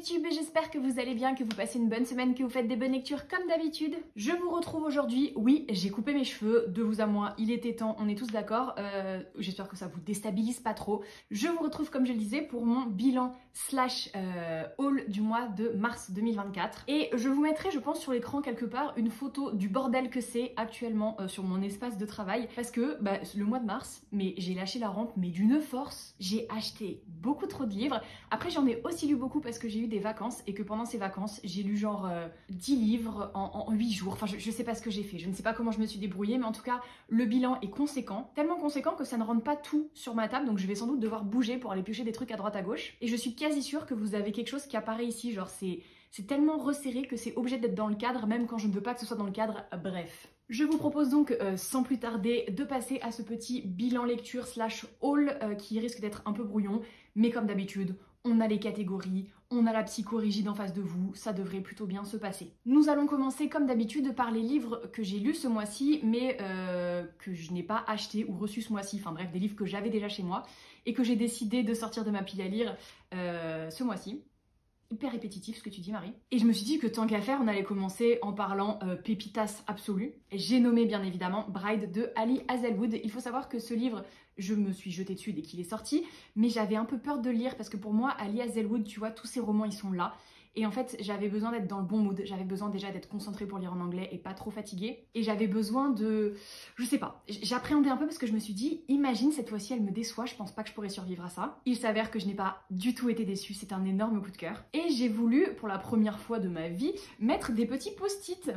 YouTube, j'espère que vous allez bien, que vous passez une bonne semaine, que vous faites des bonnes lectures comme d'habitude. Je vous retrouve aujourd'hui, oui, j'ai coupé mes cheveux, de vous à moi, il était temps, on est tous d'accord, euh, j'espère que ça vous déstabilise pas trop. Je vous retrouve comme je le disais pour mon bilan slash euh, haul du mois de mars 2024 et je vous mettrai je pense sur l'écran quelque part une photo du bordel que c'est actuellement euh, sur mon espace de travail parce que bah, le mois de mars, mais j'ai lâché la rampe mais d'une force, j'ai acheté beaucoup trop de livres. Après j'en ai aussi lu beaucoup parce que j'ai eu des vacances et que pendant ces vacances j'ai lu genre 10 euh, livres en, en, 8 jours. Enfin je, je sais pas ce que j'ai fait, je ne sais pas comment je me suis débrouillée mais en tout cas le bilan est conséquent, tellement conséquent que ça ne rentre pas tout sur ma table. Donc je vais sans doute devoir bouger pour aller piocher des trucs à droite à gauche. Et je suis quasi sûre que vous avez quelque chose qui apparaît ici, genre c'est c'est tellement resserré que c'est obligé d'être dans le cadre, même quand je ne veux pas que ce soit dans le cadre, bref. Je vous propose donc, euh, sans plus tarder, de passer à ce petit bilan lecture slash haul euh, qui risque d'être un peu brouillon, mais comme d'habitude, on a les catégories, on a la psycho rigide en face de vous, ça devrait plutôt bien se passer. Nous allons commencer comme d'habitude par les livres que j'ai lus ce mois-ci, mais euh, que je n'ai pas acheté ou reçu ce mois-ci, enfin bref, des livres que j'avais déjà chez moi et que j'ai décidé de sortir de ma pile à lire euh, ce mois-ci hyper répétitif ce que tu dis Marie. Et je me suis dit que tant qu'à faire, on allait commencer en parlant euh, pépitas absolue. J'ai nommé bien évidemment Bride de Ali Hazelwood. Il faut savoir que ce livre, je me suis jetée dessus dès qu'il est sorti, mais j'avais un peu peur de lire parce que pour moi, Ali Hazelwood, tu vois, tous ses romans, ils sont là. Et en fait, j'avais besoin d'être dans le bon mood, j'avais besoin déjà d'être concentrée pour lire en anglais et pas trop fatiguée. Et j'avais besoin de... Je sais pas, j'appréhendais un peu parce que je me suis dit, imagine cette fois-ci elle me déçoit, je pense pas que je pourrais survivre à ça. Il s'avère que je n'ai pas du tout été déçue, c'est un énorme coup de cœur. Et j'ai voulu, pour la première fois de ma vie, mettre des petits post-it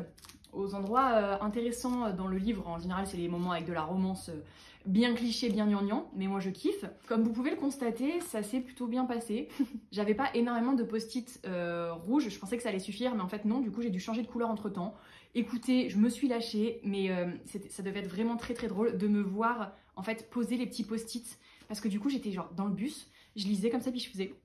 aux endroits euh, intéressants dans le livre. En général, c'est les moments avec de la romance euh, bien cliché, bien gnangnan, mais moi je kiffe. Comme vous pouvez le constater, ça s'est plutôt bien passé. J'avais pas énormément de post-it euh, rouges, je pensais que ça allait suffire, mais en fait non, du coup j'ai dû changer de couleur entre temps. Écoutez, je me suis lâchée, mais euh, ça devait être vraiment très très drôle de me voir en fait poser les petits post-it, parce que du coup j'étais genre dans le bus, je lisais comme ça, puis je faisais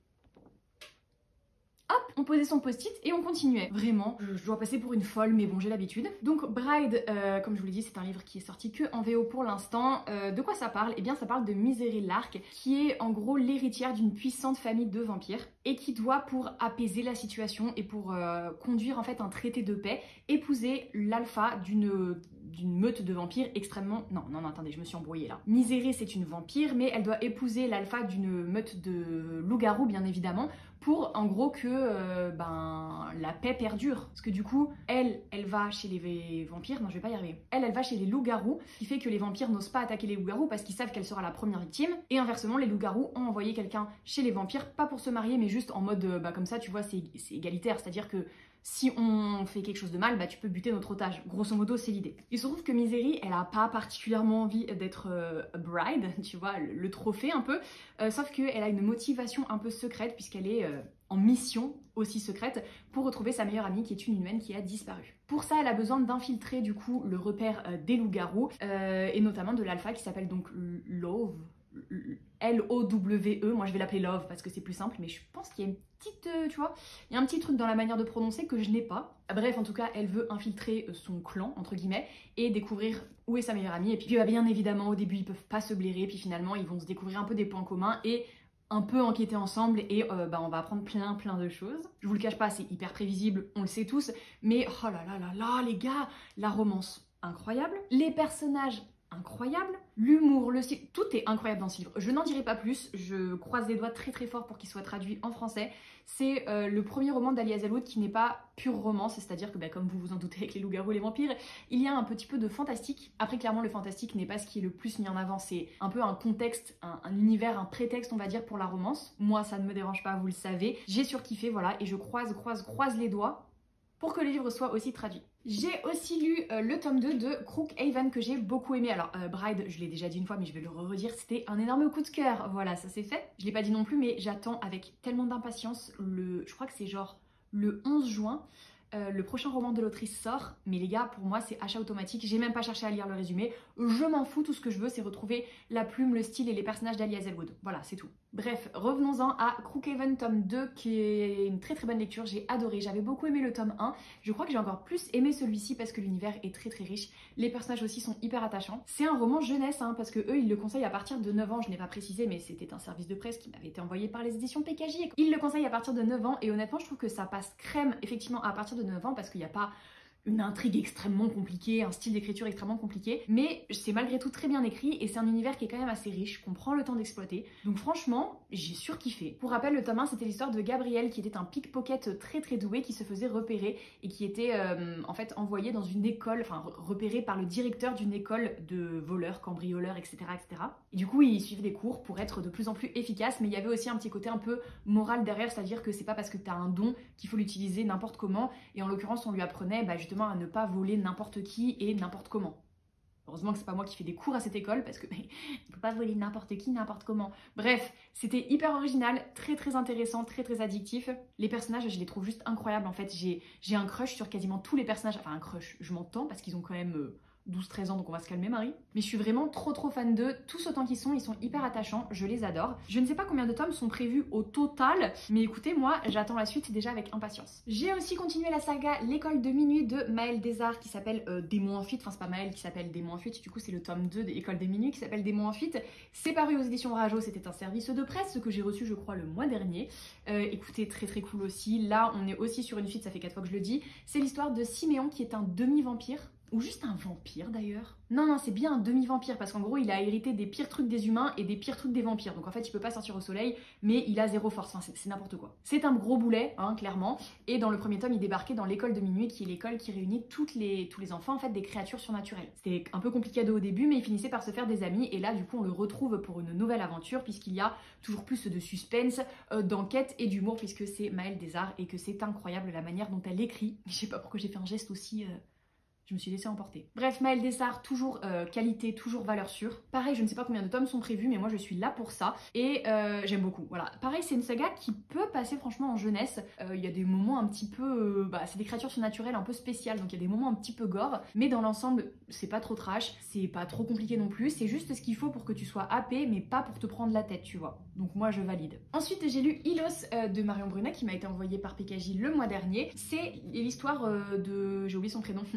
on posait son post-it et on continuait. Vraiment, je, dois passer pour une folle, mais bon, j'ai l'habitude. Donc Bride, euh, comme je vous l'ai dit, c'est un livre qui est sorti que en VO pour l'instant. Euh, de quoi ça parle? Eh bien, ça parle de Misery Lark, qui est en gros l'héritière d'une puissante famille de vampires et qui doit, pour apaiser la situation et pour euh, conduire en fait un traité de paix, épouser l'alpha d'une d'une meute de vampires extrêmement... Non, non, non, attendez, je me suis embrouillée là. Misérée, c'est une vampire, mais elle doit épouser l'alpha d'une meute de loups-garous, bien évidemment, pour en gros que euh, ben, la paix perdure. Parce que du coup, elle, elle va chez les vampires, non je vais pas y arriver, elle, elle va chez les loups-garous, qui fait que les vampires n'osent pas attaquer les loups-garous parce qu'ils savent qu'elle sera la première victime. Et inversement, les loups-garous ont envoyé quelqu'un chez les vampires, pas pour se marier, mais juste en mode, euh, bah comme ça, tu vois, c'est égalitaire, c'est-à-dire que si on fait quelque chose de mal, bah tu peux buter notre otage. Grosso modo, c'est l'idée. Il se trouve que Misery, elle a pas particulièrement envie d'être euh, bride, tu vois, le, trophée un peu, euh, sauf qu'elle a une motivation un peu secrète puisqu'elle est euh, en mission aussi secrète pour retrouver sa meilleure amie qui est une humaine qui a disparu. Pour ça, elle a besoin d'infiltrer du coup le repère des loups-garous et notamment de l'alpha qui s'appelle donc Love, L-O-W-E, moi je vais l'appeler Love parce que c'est plus simple, mais je pense qu'il y a une petite, euh, tu vois, il y a un petit truc dans la manière de prononcer que je n'ai pas. Bref, en tout cas, elle veut infiltrer euh, son clan, entre guillemets, et découvrir où est sa meilleure amie. Et puis, bah, bien évidemment, au début, ils peuvent pas se blairer, puis finalement, ils vont se découvrir un peu des points communs et un peu enquêter ensemble et euh, bah, on va apprendre plein plein de choses. Je vous le cache pas, c'est hyper prévisible, on le sait tous, mais oh là là là là les gars, la romance incroyable, les personnages incroyable. L'humour, le tout est incroyable dans ce livre. Je n'en dirai pas plus, je croise les doigts très très fort pour qu'il soit traduit en français. C'est euh, le premier roman d'Ali Hazelwood qui n'est pas pure romance, c'est-à-dire que bah, comme vous vous en doutez avec les loups-garous et les vampires, il y a un petit peu de fantastique. Après clairement le fantastique n'est pas ce qui est le plus mis en avant, c'est un peu un contexte, un, un, univers, un prétexte on va dire pour la romance. Moi ça ne me dérange pas, vous le savez. J'ai surkiffé, voilà, et je croise, croise, croise les doigts pour que le livre soit aussi traduit. J'ai aussi lu euh, le tome 2 de Crookhaven que j'ai beaucoup aimé. Alors euh, Bride, je l'ai déjà dit une fois mais je vais le redire, c'était un énorme coup de cœur. Voilà, ça c'est fait. Je l'ai pas dit non plus mais j'attends avec tellement d'impatience le... Je crois que c'est genre le 11 juin. Euh, le prochain roman de l'autrice sort, mais les gars, pour moi, c'est achat automatique. J'ai même pas cherché à lire le résumé. Je m'en fous, tout ce que je veux, c'est retrouver la plume, le style et les personnages d'Ali Hazelwood. Voilà, c'est tout. Bref, revenons-en à Crookhaven tome 2, qui est une très très bonne lecture. J'ai adoré, j'avais beaucoup aimé le tome 1. Je crois que j'ai encore plus aimé celui-ci parce que l'univers est très très riche. Les personnages aussi sont hyper attachants. C'est un roman jeunesse, hein, parce que eux, ils le conseillent à partir de 9 ans. Je n'ai pas précisé, mais c'était un service de presse qui m'avait été envoyé par les éditions PKJ. Ils le conseillent à partir de 9 ans, et honnêtement, je trouve que ça passe crème, effectivement, à partir de 9 ans, parce qu'il n'y a pas une intrigue extrêmement compliquée, un style d'écriture extrêmement compliqué, mais c'est malgré tout très bien écrit et c'est un univers qui est quand même assez riche, qu'on prend le temps d'exploiter. Donc franchement, j'ai surkiffé. Pour rappel, le tome 1, c'était l'histoire de Gabriel qui était un pickpocket très très doué qui se faisait repérer et qui était euh, en fait envoyé dans une école, enfin repéré par le directeur d'une école de voleurs, cambrioleurs, etc., etc. Et du coup, il suivait des cours pour être de plus en plus efficace, mais il y avait aussi un petit côté un peu moral derrière, c'est-à-dire que c'est pas parce que tu as un don qu'il faut l'utiliser n'importe comment, et en l'occurrence, on lui apprenait bah, à ne pas voler n'importe qui et n'importe comment. Heureusement que c'est pas moi qui fais des cours à cette école parce que ne peut pas voler n'importe qui, n'importe comment. Bref, c'était hyper original, très très intéressant, très très addictif. Les personnages, je les trouve juste incroyables en fait. J'ai un crush sur quasiment tous les personnages. Enfin, un crush, je m'entends parce qu'ils ont quand même. Euh, 12-13 ans, donc on va se calmer Marie. Mais je suis vraiment trop trop fan d'eux, tous autant qu'ils sont, ils sont hyper attachants, je les adore. Je ne sais pas combien de tomes sont prévus au total, mais écoutez, moi j'attends la suite déjà avec impatience. J'ai aussi continué la saga L'école de minuit de Maël Desarts qui s'appelle euh, Démon en fuite, enfin c'est pas Maël qui s'appelle Démon en fuite, du coup c'est le tome 2 de L'école de minuit qui s'appelle Démon en fuite. C'est paru aux éditions Rajo, c'était un service de presse, que j'ai reçu je crois le mois dernier. Euh, écoutez, très très cool aussi. Là on est aussi sur une fuite, ça fait 4 fois que je le dis. C'est l'histoire de Siméon qui est un demi-vampire ou juste un vampire d'ailleurs. Non, non, c'est bien un demi-vampire parce qu'en gros, il a hérité des pires trucs des humains et des pires trucs des vampires. Donc en fait, il peut pas sortir au soleil, mais il a zéro force. Enfin, c'est n'importe quoi. C'est un gros boulet, hein, clairement. Et dans le premier tome, il débarquait dans l'école de minuit, qui est l'école qui réunit tous les enfants, en fait, des créatures surnaturelles. C'était un peu compliqué au début, mais il finissait par se faire des amis. Et là, du coup, on le retrouve pour une nouvelle aventure, puisqu'il y a toujours plus de suspense, euh, d'enquête et d'humour, puisque c'est Maëlle Desarts et que c'est incroyable la manière dont elle écrit. Je sais pas pourquoi j'ai fait un geste aussi. Euh, je me suis laissé emporter. Bref, Maël Dessart, toujours euh, qualité, toujours valeur sûre. Pareil, je ne sais pas combien de tomes sont prévus, mais moi je suis là pour ça. Et euh, j'aime beaucoup. Voilà. Pareil, c'est une saga qui peut passer franchement en jeunesse. Euh, il y a des moments un petit peu. bah, c'est des créatures surnaturelles un peu spéciales, donc il y a des moments un petit peu gore. Mais dans l'ensemble, c'est pas trop trash, c'est pas trop compliqué non plus. C'est juste ce qu'il faut pour que tu sois happé, mais pas pour te prendre la tête, tu vois. Donc moi je valide. Ensuite, j'ai lu Ilos de Marion Brunet qui m'a été envoyé par PKJ le mois dernier. C'est l'histoire de. J'ai oublié son prénom.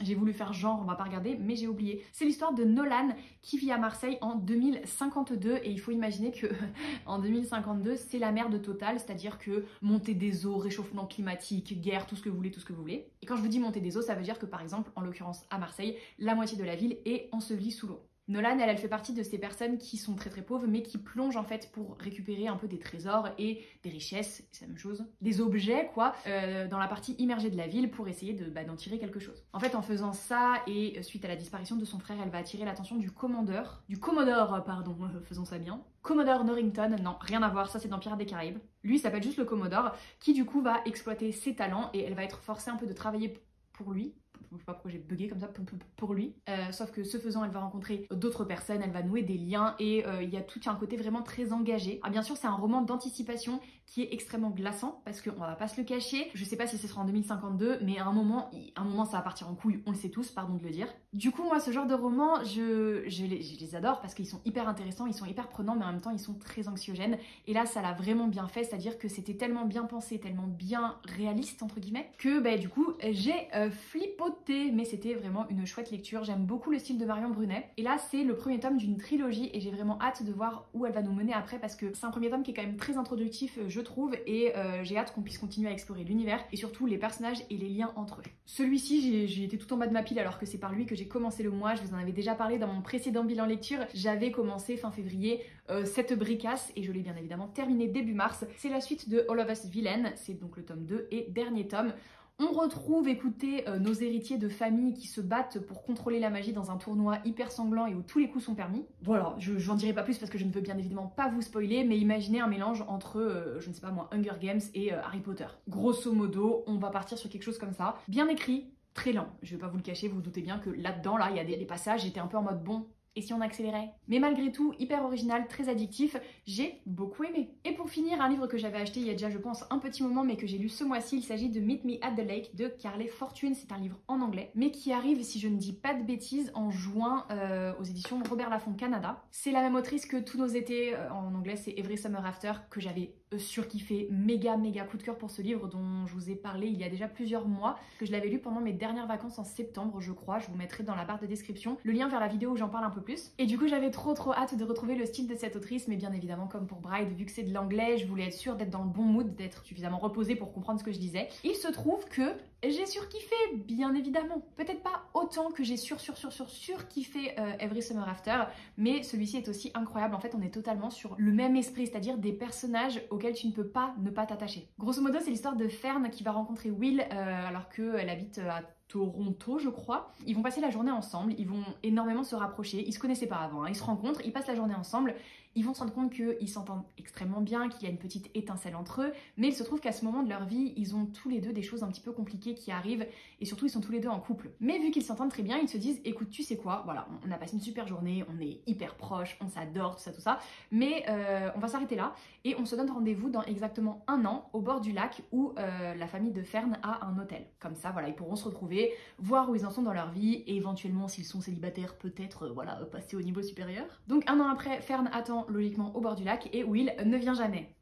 J'ai voulu faire genre, on va pas regarder, mais j'ai oublié. C'est l'histoire de Nolan qui vit à Marseille en 2052 et il faut imaginer que en 2052 c'est la merde totale, c'est-à-dire que montée des eaux, réchauffement climatique, guerre, tout ce que vous voulez, tout ce que vous voulez. Et quand je vous dis montée des eaux, ça veut dire que par exemple, en l'occurrence à Marseille, la moitié de la ville est ensevelie sous l'eau. Nolan, elle, elle fait partie de ces personnes qui sont très très pauvres, mais qui plongent en fait pour récupérer un peu des trésors et des richesses, c'est la même chose, des objets quoi, euh, dans la partie immergée de la ville pour essayer de bah, d'en tirer quelque chose. En fait, en faisant ça et suite à la disparition de son frère, elle va attirer l'attention du commandeur, du commodore, pardon, faisons ça bien, Commodore Norrington, non, rien à voir, ça c'est dans Pirates des Caraïbes. Lui s'appelle juste le Commodore, qui du coup va exploiter ses talents et elle va être forcée un peu de travailler pour lui je sais pas pourquoi j'ai bugué comme ça pour lui. Euh, sauf que ce faisant, elle va rencontrer d'autres personnes, elle va nouer des liens et euh, il y a tout un côté vraiment très engagé. Ah bien sûr, c'est un roman d'anticipation qui est extrêmement glaçant parce qu'on va pas se le cacher. Je sais pas si ce sera en 2052, mais à un moment, un moment ça va partir en couille, on le sait tous, pardon de le dire. Du coup, moi, ce genre de romans, je, les, adore parce qu'ils sont hyper intéressants, ils sont hyper prenants, mais en même temps, ils sont très anxiogènes. Et là, ça l'a vraiment bien fait, c'est-à-dire que c'était tellement bien pensé, tellement bien réaliste, entre guillemets, que bah, du coup, j'ai euh, flippoté, mais c'était vraiment une chouette lecture. J'aime beaucoup le style de Marion Brunet. Et là, c'est le premier tome d'une trilogie et j'ai vraiment hâte de voir où elle va nous mener après parce que c'est un premier tome qui est quand même très introductif, je trouve, et euh, j'ai hâte qu'on puisse continuer à explorer l'univers et surtout les personnages et les liens entre eux. Celui-ci, j'ai été tout en bas de ma pile alors que c'est par lui que j'ai commencé le mois, je vous en avais déjà parlé dans mon précédent bilan lecture, j'avais commencé fin février euh, cette bricasse et je l'ai bien évidemment terminé début mars. C'est la suite de All of Us Villain, c'est donc le tome 2 et dernier tome. On retrouve, écoutez, euh, nos héritiers de famille qui se battent pour contrôler la magie dans un tournoi hyper sanglant et où tous les coups sont permis. Voilà, je n'en dirai pas plus parce que je ne peux bien évidemment pas vous spoiler, mais imaginez un mélange entre, euh, je ne sais pas moi, Hunger Games et euh, Harry Potter. Grosso modo, on va partir sur quelque chose comme ça. Bien écrit, très lent. Je vais pas vous le cacher, vous vous doutez bien que là-dedans, là, il y a des, des passages, j'étais un peu en mode bon, Et si on accélérait? Mais malgré tout, hyper original, très addictif, j'ai beaucoup aimé. Et pour finir, un livre que j'avais acheté il y a déjà, je pense, un petit moment, mais que j'ai lu ce mois-ci, il s'agit de Meet Me at the Lake de Carly Fortune. C'est un livre en anglais, mais qui arrive, si je ne dis pas de bêtises, en juin euh, aux éditions Robert Laffont Canada. C'est la même autrice que tous nos étés, euh, en anglais c'est Every Summer After, que j'avais surkiffé, méga méga coup de cœur pour ce livre dont je vous ai parlé il y a déjà plusieurs mois, que je l'avais lu pendant mes dernières vacances en septembre je crois, je vous mettrai dans la barre de description le lien vers la vidéo où j'en parle un peu plus. Et du coup j'avais trop trop hâte de retrouver le style de cette autrice, mais bien évidemment comme pour Bride, vu que c'est de l'anglais, je voulais être sûre d'être dans le bon mood, d'être suffisamment reposée pour comprendre ce que je disais. Il se trouve que j'ai surkiffé, bien évidemment. Peut-être pas autant que j'ai sur sur sur sur surkiffé euh, Every Summer After, mais celui-ci est aussi incroyable. En fait, on est totalement sur le même esprit, c'est-à-dire des personnages auxquels tu ne peux pas ne pas t'attacher. Grosso modo, c'est l'histoire de Fern qui va rencontrer Will euh, alors qu'elle habite à Toronto, je crois. Ils vont passer la journée ensemble, ils vont énormément se rapprocher. Ils se connaissaient pas avant, hein. ils se rencontrent, ils passent la journée ensemble ils vont se rendre compte qu'ils s'entendent extrêmement bien, qu'il y a une petite étincelle entre eux, mais il se trouve qu'à ce moment de leur vie, ils ont tous les deux des choses un petit peu compliquées qui arrivent, et surtout ils sont tous les deux en couple. Mais vu qu'ils s'entendent très bien, ils se disent, écoute, tu sais quoi, voilà, on a passé une super journée, on est hyper proches, on s'adore, tout ça, tout ça, mais euh, on va s'arrêter là, et on se donne rendez-vous dans exactement un an, au bord du lac, où euh, la famille de Fern a un hôtel. Comme ça, voilà, ils pourront se retrouver, voir où ils en sont dans leur vie, et éventuellement, s'ils sont célibataires, peut-être, euh, voilà, passer au niveau supérieur. Donc un an après, Fern attend logiquement au bord du lac et Will ne vient jamais.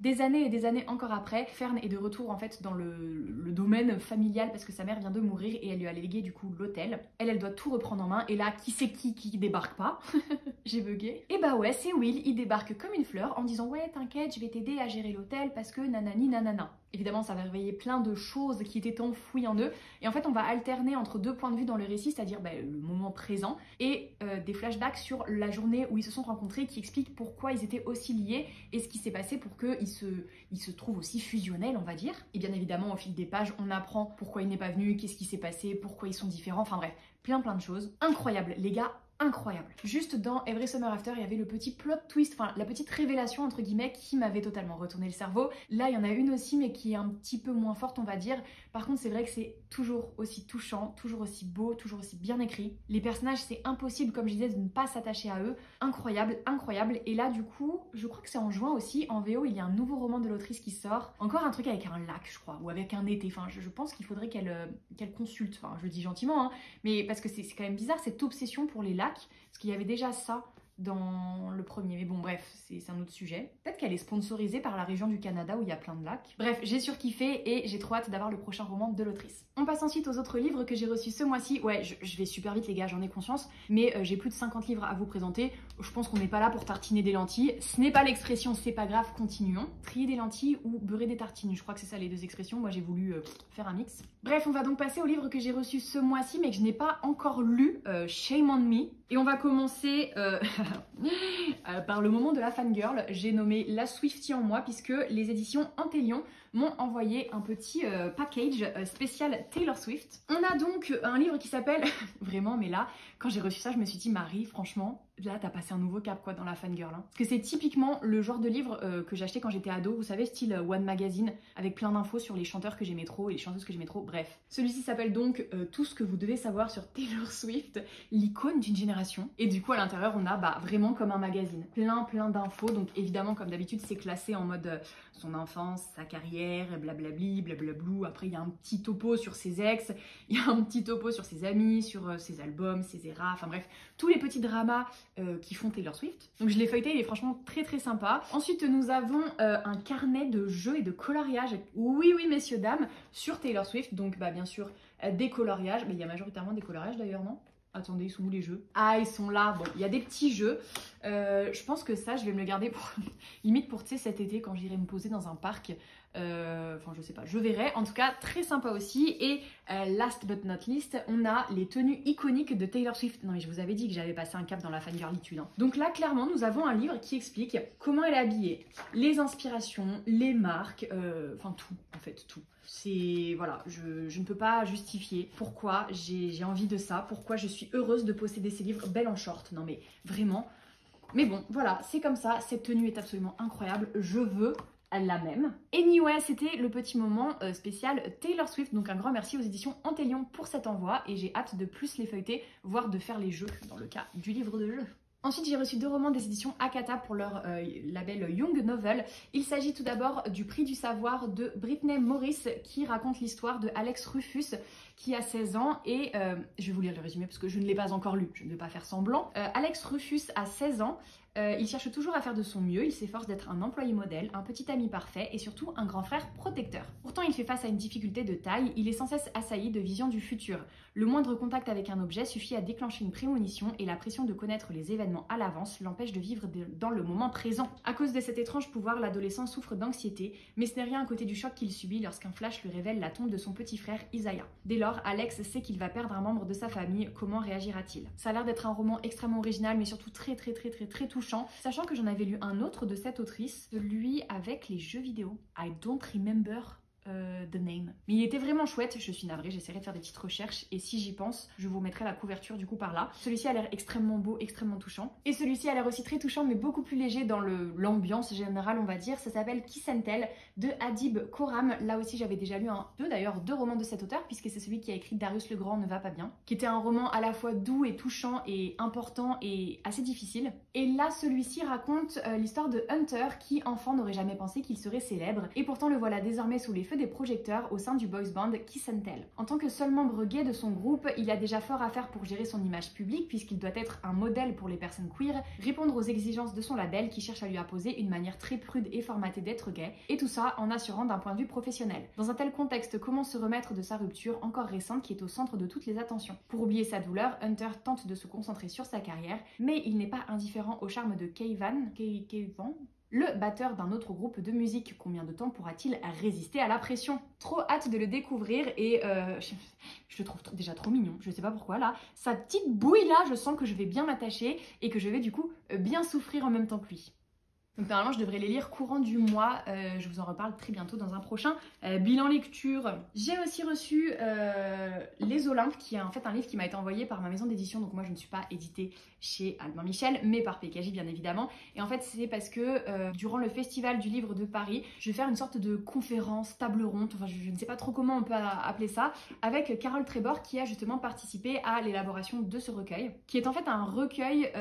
Des années et des années encore après, Fern est de retour en fait dans le, domaine familial parce que sa mère vient de mourir et elle lui a légué du coup l'hôtel. Elle, elle doit tout reprendre en main et là, qui c'est qui qui débarque pas? J'ai bugué. Et bah ouais, c'est Will, il débarque comme une fleur en disant ouais t'inquiète, je vais t'aider à gérer l'hôtel parce que nanani nanana. Évidemment, ça va réveiller plein de choses qui étaient enfouies en eux. Et en fait, on va alterner entre deux points de vue dans le récit, c'est-à-dire bah, le moment présent et euh, des flashbacks sur la journée où ils se sont rencontrés qui expliquent pourquoi ils étaient aussi liés et ce qui s'est passé pour qu'ils ils se trouvent aussi fusionnels, on va dire. Et bien évidemment, au fil des pages, on apprend pourquoi il n'est pas venu, qu'est-ce qui s'est passé, pourquoi ils sont différents, enfin bref, plein plein de choses. Incroyable, les gars, incroyable. Juste dans Every Summer After, il y avait le petit plot twist, enfin la petite révélation entre guillemets qui m'avait totalement retourné le cerveau. Là, il y en a une aussi, mais qui est un petit peu moins forte, on va dire. Par contre, c'est vrai que c'est toujours aussi touchant, toujours aussi beau, toujours aussi bien écrit. Les personnages, c'est impossible, comme je disais, de ne pas s'attacher à eux. Incroyable, incroyable. Et là, du coup, je crois que c'est en juin aussi, en VO, il y a un nouveau roman de l'autrice qui sort. Encore un truc avec un lac, je crois, ou avec un été. Enfin, je, pense qu'il faudrait qu'elle euh, consulte. Enfin, je le dis gentiment, hein, mais parce que c'est quand même bizarre cette obsession pour les lacs parce qu'il y avait déjà ça dans le premier. Mais bon, bref, c'est un autre sujet. Peut-être qu'elle est sponsorisée par la région du Canada où il y a plein de lacs. Bref, j'ai surkiffé et j'ai trop hâte d'avoir le prochain roman de l'autrice. On passe ensuite aux autres livres que j'ai reçus ce mois-ci. Ouais, je, vais super vite les gars, j'en ai conscience, mais euh, j'ai plus de 50 livres à vous présenter. Je pense qu'on n'est pas là pour tartiner des lentilles. Ce n'est pas l'expression c'est pas grave, continuons. Trier des lentilles ou beurrer des tartines, je crois que c'est ça les deux expressions. Moi j'ai voulu euh, faire un mix. Bref, on va donc passer au livre que j'ai reçu ce mois-ci mais que je n'ai pas encore lu, euh, Shame on Me. Et on va commencer par le moment de la fangirl. J'ai nommé La Swiftie en moi puisque les éditions Antélion m'ont envoyé un petit euh, package euh, spécial Taylor Swift. On a donc un livre qui s'appelle, vraiment, mais là, quand j'ai reçu ça, je me suis dit, Marie, franchement, là, t'as passé un nouveau cap quoi dans la fangirl. Hein. Parce que c'est typiquement le genre de livre euh, que j'achetais quand j'étais ado, vous savez, style One Magazine, avec plein d'infos sur les chanteurs que j'aimais trop et les chanteuses que j'aimais trop. Bref. Celui-ci s'appelle donc Tout ce que vous devez savoir sur Taylor Swift, l'icône d'une génération. Et du coup, à l'intérieur, on a bah, vraiment comme un magazine. Plein, plein d'infos. Donc évidemment, comme d'habitude, c'est classé en mode son enfance, sa carrière, blablabli, blablablou. Après, il y a un petit topo sur ses ex, il y a un petit topo sur ses amis, sur euh, ses albums, ses eras, enfin bref, tous les petits dramas euh, qui font Taylor Swift. Donc je l'ai feuilleté, il est franchement très très sympa. Ensuite, nous avons euh, un carnet de jeux et de coloriage, oui oui messieurs dames, sur Taylor Swift. Donc bah bien sûr, des coloriages, mais il y a majoritairement des coloriages d'ailleurs, non? Attendez, ils sont où les jeux? Ah, ils sont là. Bon, il y a des petits jeux. Euh, je pense que ça, je vais me le garder pour limite pour cet été quand j'irai me poser dans un parc. Euh, enfin, je sais pas, je verrai. En tout cas, très sympa aussi. Et euh, last but not least, on a les tenues iconiques de Taylor Swift. Non, mais je vous avais dit que j'avais passé un cap dans la fangirlitude. Hein. Donc là, clairement, nous avons un livre qui explique comment elle est habillée, les inspirations, les marques, enfin tout, en fait, tout. C'est voilà, je, je, ne peux pas justifier pourquoi j'ai envie de ça, pourquoi je suis heureuse de posséder ces livres. Belle en short, non mais vraiment. Mais bon, voilà, c'est comme ça. Cette tenue est absolument incroyable. Je veux la même. Anyway, c'était le petit moment euh, spécial Taylor Swift, donc un grand merci aux éditions Antelion pour cet envoi et j'ai hâte de plus les feuilleter, voire de faire les jeux dans le cas du livre de jeu. Ensuite, j'ai reçu deux romans des éditions Akata pour leur euh, label Young Novel. Il s'agit tout d'abord du Prix du Savoir de Britney Morris qui raconte l'histoire de Alex Rufus qui a 16 ans et euh, je vais vous lire le résumé parce que je ne l'ai pas encore lu, je ne vais pas faire semblant. Euh, Alex Rufus a 16 ans, il cherche toujours à faire de son mieux, il s'efforce d'être un employé modèle, un petit ami parfait et surtout un grand frère protecteur. Pourtant, il fait face à une difficulté de taille, il est sans cesse assailli de visions du futur. Le moindre contact avec un objet suffit à déclencher une prémonition et la pression de connaître les événements à l'avance l'empêche de vivre dans le moment présent. À cause de cet étrange pouvoir, l'adolescent souffre d'anxiété, mais ce n'est rien à côté du choc qu'il subit lorsqu'un flash lui révèle la tombe de son petit frère Isaiah. Dès lors, Alex sait qu'il va perdre un membre de sa famille, comment réagira-t-il? Ça a l'air d'être un roman extrêmement original, mais surtout très très très très très touchant, sachant que j'en avais lu un autre de cette autrice, celui avec les jeux vidéo. I don't remember euh, the Name. Mais il était vraiment chouette, je suis navrée, j'essaierai de faire des petites recherches et si j'y pense, je vous mettrai la couverture du coup par là. Celui-ci a l'air extrêmement beau, extrêmement touchant. Et celui-ci a l'air aussi très touchant mais beaucoup plus léger dans l'ambiance générale on va dire. Ça s'appelle Kiss and Tell de Adib Koram. Là aussi j'avais déjà lu un deux d'ailleurs, deux romans de cet auteur puisque c'est celui qui a écrit Darius le Grand ne va pas bien. Qui était un roman à la fois doux et touchant et important et assez difficile. Et là celui-ci raconte euh, l'histoire de Hunter qui enfant n'aurait jamais pensé qu'il serait célèbre et pourtant le voilà désormais sous les feux des projecteurs au sein du boys band Kiss and Tell. En tant que seul membre gay de son groupe, il a déjà fort à faire pour gérer son image publique puisqu'il doit être un modèle pour les personnes queer, répondre aux exigences de son label qui cherche à lui imposer une manière très prude et formatée d'être gay, et tout ça en assurant d'un point de vue professionnel. Dans un tel contexte, comment se remettre de sa rupture encore récente qui est au centre de toutes les attentions? Pour oublier sa douleur, Hunter tente de se concentrer sur sa carrière, mais il n'est pas indifférent au charme de Kayvan, Kayvan le batteur d'un autre groupe de musique. Combien de temps pourra-t-il résister à la pression? Trop hâte de le découvrir et euh, je, le trouve déjà trop mignon. Je sais pas pourquoi là. Sa petite bouille là, je sens que je vais bien m'attacher et que je vais du coup euh, bien souffrir en même temps que lui. Donc normalement je devrais les lire courant du mois, euh, je vous en reparle très bientôt dans un prochain euh, bilan lecture. J'ai aussi reçu euh, Les Olympes, qui est en fait un livre qui m'a été envoyé par ma maison d'édition, donc moi je ne suis pas éditée chez Albin Michel, mais par PKJ bien évidemment. Et en fait c'est parce que durant le festival du livre de Paris, je vais faire une sorte de conférence, table ronde, enfin je, ne sais pas trop comment on peut appeler ça, avec Carole Trébor qui a justement participé à l'élaboration de ce recueil, qui est en fait un recueil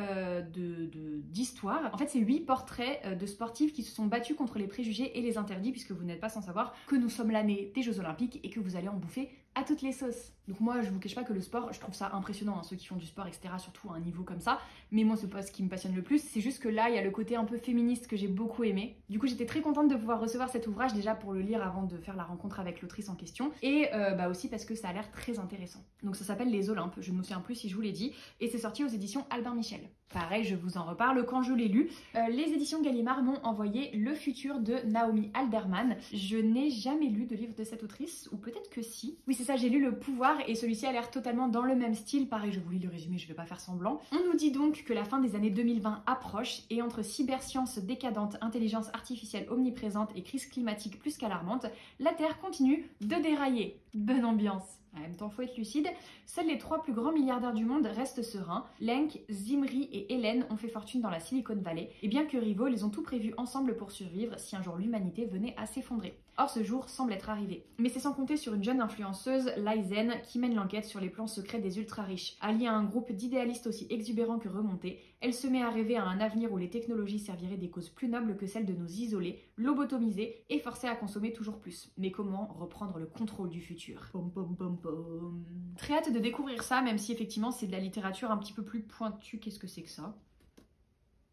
d'histoires. De, en fait c'est huit portraits de sportifs qui se sont battus contre les préjugés et les interdits, puisque vous n'êtes pas sans savoir que nous sommes l'année des Jeux Olympiques et que vous allez en bouffer à toutes les sauces. Donc moi, je vous cache pas que le sport, je trouve ça impressionnant, hein, ceux qui font du sport, etc., surtout à un niveau comme ça. Mais moi, c'est pas ce qui me passionne le plus. C'est juste que là, il y a le côté un peu féministe que j'ai beaucoup aimé. Du coup, j'étais très contente de pouvoir recevoir cet ouvrage déjà pour le lire avant de faire la rencontre avec l'autrice en question. Et euh, bah aussi parce que ça a l'air très intéressant. Donc ça s'appelle Les Olympes, je ne me souviens plus si je vous l'ai dit. Et c'est sorti aux éditions Albin Michel. Pareil, je vous en reparle quand je l'ai lu. Euh, les éditions Gallimard m'ont envoyé Le futur de Naomi Alderman. Je n'ai jamais lu de livre de cette autrice, ou peut-être que si. Oui, c'est ça, j'ai lu Le pouvoir et celui-ci a l'air totalement dans le même style. Pareil, je vous lis le résumé, je vais pas faire semblant. On nous dit donc que la fin des années 2020 approche et entre cybersciences décadentes, intelligence artificielle omniprésente et crise climatique plus qu'alarmante, la Terre continue de dérailler. Bonne ambiance. En même temps, faut être lucide. Seuls les trois plus grands milliardaires du monde restent sereins. Lenk, Zimri et Hélène ont fait fortune dans la Silicon Valley. Et bien que rivaux, ils ont tout prévu ensemble pour survivre si un jour l'humanité venait à s'effondrer. Or, ce jour semble être arrivé. Mais c'est sans compter sur une jeune influenceuse, Lysen, qui mène l'enquête sur les plans secrets des ultra-riches. Alliée à un groupe d'idéalistes aussi exubérants que remontés, elle se met à rêver à un avenir où les technologies serviraient des causes plus nobles que celles de nous isoler, lobotomiser et forcer à consommer toujours plus. Mais comment reprendre le contrôle du futur? Très hâte de découvrir ça, même si effectivement c'est de la littérature un petit peu plus pointue. Qu'est-ce que c'est que ça?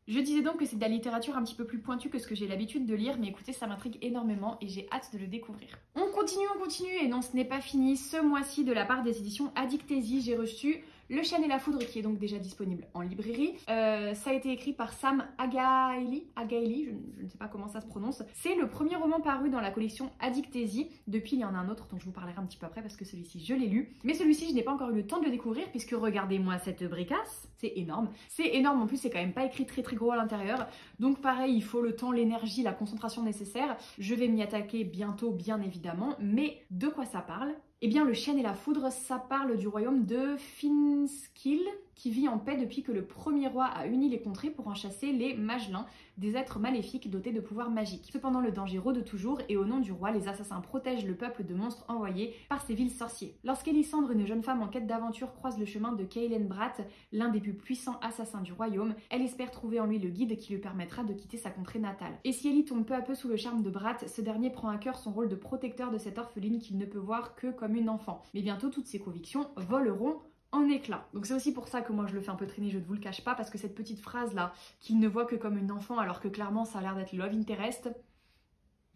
Je disais donc que c'est de la littérature un petit peu plus pointue que ce que j'ai l'habitude de lire, mais écoutez, ça m'intrigue énormément et j'ai hâte de le découvrir. On continue, on continue, et non, ce n'est pas fini. Ce mois-ci, de la part des éditions Addictésie, j'ai reçu le Chien et la Foudre qui est donc déjà disponible en librairie. Euh, ça a été écrit par Sam Agaili, Agaili je, ne sais pas comment ça se prononce. C'est le premier roman paru dans la collection Addictésie. Depuis, il y en a un autre dont je vous parlerai un petit peu après parce que celui-ci, je l'ai lu. Mais celui-ci, je n'ai pas encore eu le temps de le découvrir puisque regardez-moi cette bricasse. C'est énorme. C'est énorme. En plus, c'est quand même pas écrit très très gros à l'intérieur. Donc pareil, il faut le temps, l'énergie, la concentration nécessaire. Je vais m'y attaquer bientôt, bien évidemment. Mais de quoi ça parle? Eh bien, le chêne et la foudre, ça parle du royaume de Finskill, qui vit en paix depuis que le premier roi a uni les contrées pour en chasser les magelins, des êtres maléfiques dotés de pouvoirs magiques. Cependant, le danger rôde toujours et au nom du roi, les assassins protègent le peuple de monstres envoyés par ces villes sorciers. Lorsqu'Elisandre, une jeune femme en quête d'aventure, croise le chemin de Kaelen Bratt, l'un des plus puissants assassins du royaume, elle espère trouver en lui le guide qui lui permettra de quitter sa contrée natale. Et si Ellie tombe peu à peu sous le charme de Bratt, ce dernier prend à cœur son rôle de protecteur de cette orpheline qu'il ne peut voir que comme une enfant. Mais bientôt, toutes ses convictions voleront en éclat. Donc c'est aussi pour ça que moi je le fais un peu traîner, je ne vous le cache pas, parce que cette petite phrase là, qu'il ne voit que comme une enfant alors que clairement ça a l'air d'être love interest,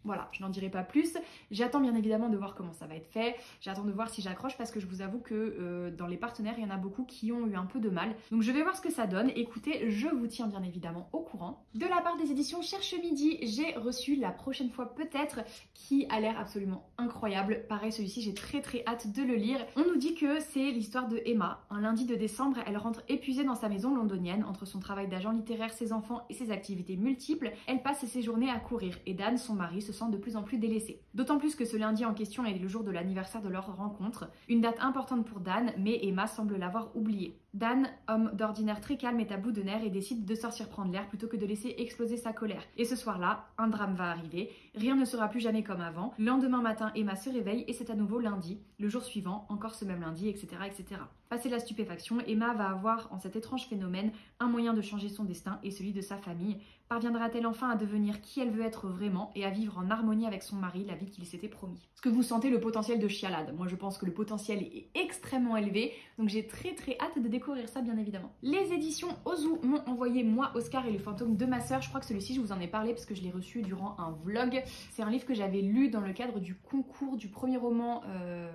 voilà, je n'en dirai pas plus. J'attends bien évidemment de voir comment ça va être fait. J'attends de voir si j'accroche parce que je vous avoue que euh, dans les partenaires, il y en a beaucoup qui ont eu un peu de mal. Donc je vais voir ce que ça donne. Écoutez, je vous tiens bien évidemment au courant. De la part des éditions Cherche Midi, j'ai reçu la prochaine fois peut-être qui a l'air absolument incroyable. Pareil, celui-ci, j'ai très très hâte de le lire. On nous dit que c'est l'histoire de Emma. Un lundi de décembre, elle rentre épuisée dans sa maison londonienne. Entre son travail d'agent littéraire, ses enfants et ses activités multiples, elle passe ses journées à courir. Et Dan, son mari, se sent de plus en plus délaissé. D'autant plus que ce lundi en question est le jour de l'anniversaire de leur rencontre, une date importante pour Dan, mais Emma semble l'avoir oublié. Dan, homme d'ordinaire très calme, est à bout de nerfs et décide de sortir prendre l'air plutôt que de laisser exploser sa colère. Et ce soir-là, un drame va arriver, rien ne sera plus jamais comme avant. Le lendemain matin, Emma se réveille et c'est à nouveau lundi. Le jour suivant, encore ce même lundi, etc. etc. Passé la stupéfaction, Emma va avoir en cet étrange phénomène un moyen de changer son destin et celui de sa famille. Parviendra-t-elle enfin à devenir qui elle veut être vraiment et à vivre en harmonie avec son mari, la vie qu'il s'était promis? Est-ce que vous sentez le potentiel de chialade? Moi je pense que le potentiel est extrêmement élevé, donc j'ai très très hâte de découvrir ça bien évidemment. Les éditions Ozu m'ont envoyé moi, Oscar et le fantôme de ma sœur. Je crois que celui-ci je vous en ai parlé parce que je l'ai reçu durant un vlog. C'est un livre que j'avais lu dans le cadre du concours du premier roman euh,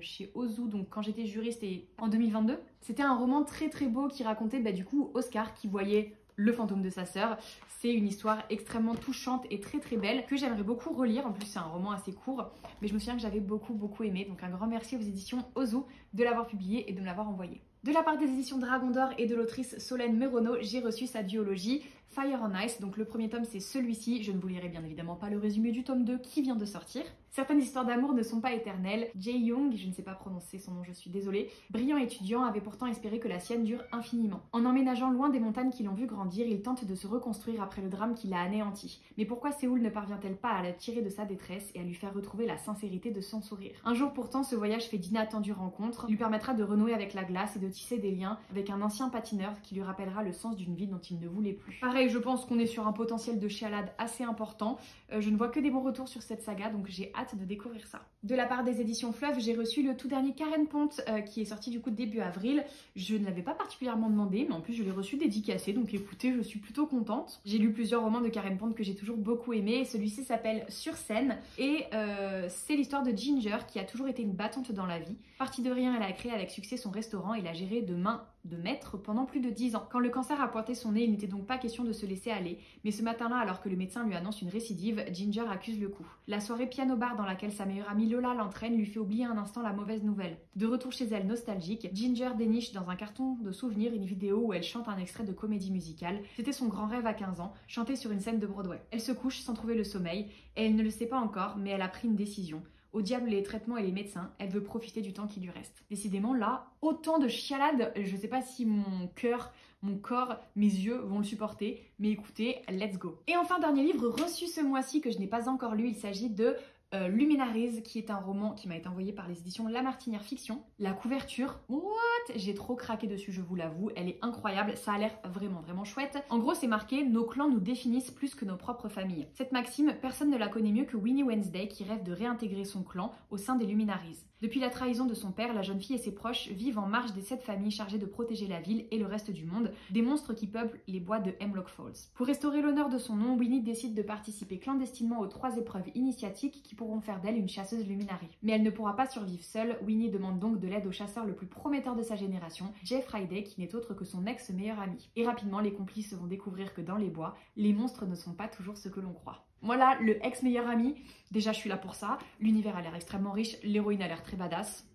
chez Ozu, donc quand j'étais juriste et en 2022. C'était un roman très très beau qui racontait bah, du coup Oscar qui voyait le fantôme de sa sœur. C'est une histoire extrêmement touchante et très très belle que j'aimerais beaucoup relire. En plus, c'est un roman assez court, mais je me souviens que j'avais beaucoup beaucoup aimé. Donc un grand merci aux éditions Ozu de l'avoir publié et de me l'avoir envoyé. De la part des éditions Dragon d'Or et de l'autrice Solène Merono, j'ai reçu sa duologie Fire on Ice. Donc le premier tome c'est celui-ci. Je ne vous lirai bien évidemment pas le résumé du tome 2 qui vient de sortir. Certaines histoires d'amour ne sont pas éternelles. Jae Young, je ne sais pas prononcer son nom, je suis désolée, brillant étudiant, avait pourtant espéré que la sienne dure infiniment. En emménageant loin des montagnes qui l'ont vu grandir, il tente de se reconstruire après le drame qui l'a anéanti. Mais pourquoi Séoul ne parvient-elle pas à la tirer de sa détresse et à lui faire retrouver la sincérité de son sourire? Un jour pourtant, ce voyage fait d'inattendues rencontres, lui permettra de renouer avec la glace et de tisser des liens avec un ancien patineur qui lui rappellera le sens d'une vie dont il ne voulait plus. Pareil, je pense qu'on est sur un potentiel de chialade assez important. Euh, je ne vois que des bons retours sur cette saga, donc j'ai hâte de découvrir ça. De la part des éditions Fleuve, j'ai reçu le tout dernier Karen Ponte euh, qui est sorti du coup début avril. Je ne l'avais pas particulièrement demandé, mais en plus je l'ai reçu dédicacé, donc écoutez, je suis plutôt contente. J'ai lu plusieurs romans de Karen Ponte que j'ai toujours beaucoup aimé. Celui-ci s'appelle Sur scène et euh, c'est l'histoire de Ginger qui a toujours été une battante dans la vie. Partie de rien, elle a créé avec succès son restaurant et l'a géré de main de maître pendant plus de 10 ans. Quand le cancer a pointé son nez, il n'était donc pas question de se laisser aller, mais ce matin-là, alors que le médecin lui annonce une récidive, Ginger accuse le coup. La soirée piano-bar dans laquelle sa meilleure amie Lola l'entraîne lui fait oublier un instant la mauvaise nouvelle. De retour chez elle nostalgique, Ginger déniche dans un carton de souvenirs une vidéo où elle chante un extrait de comédie musicale. C'était son grand rêve à 15 ans, chanter sur une scène de Broadway. Elle se couche sans trouver le sommeil, elle ne le sait pas encore, mais elle a pris une décision. Au diable les traitements et les médecins, elle veut profiter du temps qui lui reste. Décidément, là, autant de chialades, je sais pas si mon cœur, mon corps, mes yeux vont le supporter, mais écoutez, let's go. Et enfin, dernier livre reçu ce mois-ci que je n'ai pas encore lu, il s'agit de euh, Luminaries, qui est un roman qui m'a été envoyé par les éditions La Martinière Fiction. La couverture, what? J'ai trop craqué dessus, je vous l'avoue. Elle est incroyable, ça a l'air vraiment vraiment chouette. En gros, c'est marqué Nos clans nous définissent plus que nos propres familles. Cette maxime, personne ne la connaît mieux que Winnie Wednesday qui rêve de réintégrer son clan au sein des Luminaries. Depuis la trahison de son père, la jeune fille et ses proches vivent en marge des sept familles chargées de protéger la ville et le reste du monde, des monstres qui peuplent les bois de Hemlock Falls. Pour restaurer l'honneur de son nom, Winnie décide de participer clandestinement aux trois épreuves initiatiques qui pourront faire d'elle une chasseuse luminarie. Mais elle ne pourra pas survivre seule, Winnie demande donc de l'aide au chasseur le plus prometteur de sa génération, Jeff Friday, qui n'est autre que son ex-meilleur ami. Et rapidement, les complices vont découvrir que dans les bois, les monstres ne sont pas toujours ce que l'on croit. Voilà, le ex-meilleur ami, déjà je suis là pour ça. L'univers a l'air extrêmement riche, l'héroïne a l'air très badass.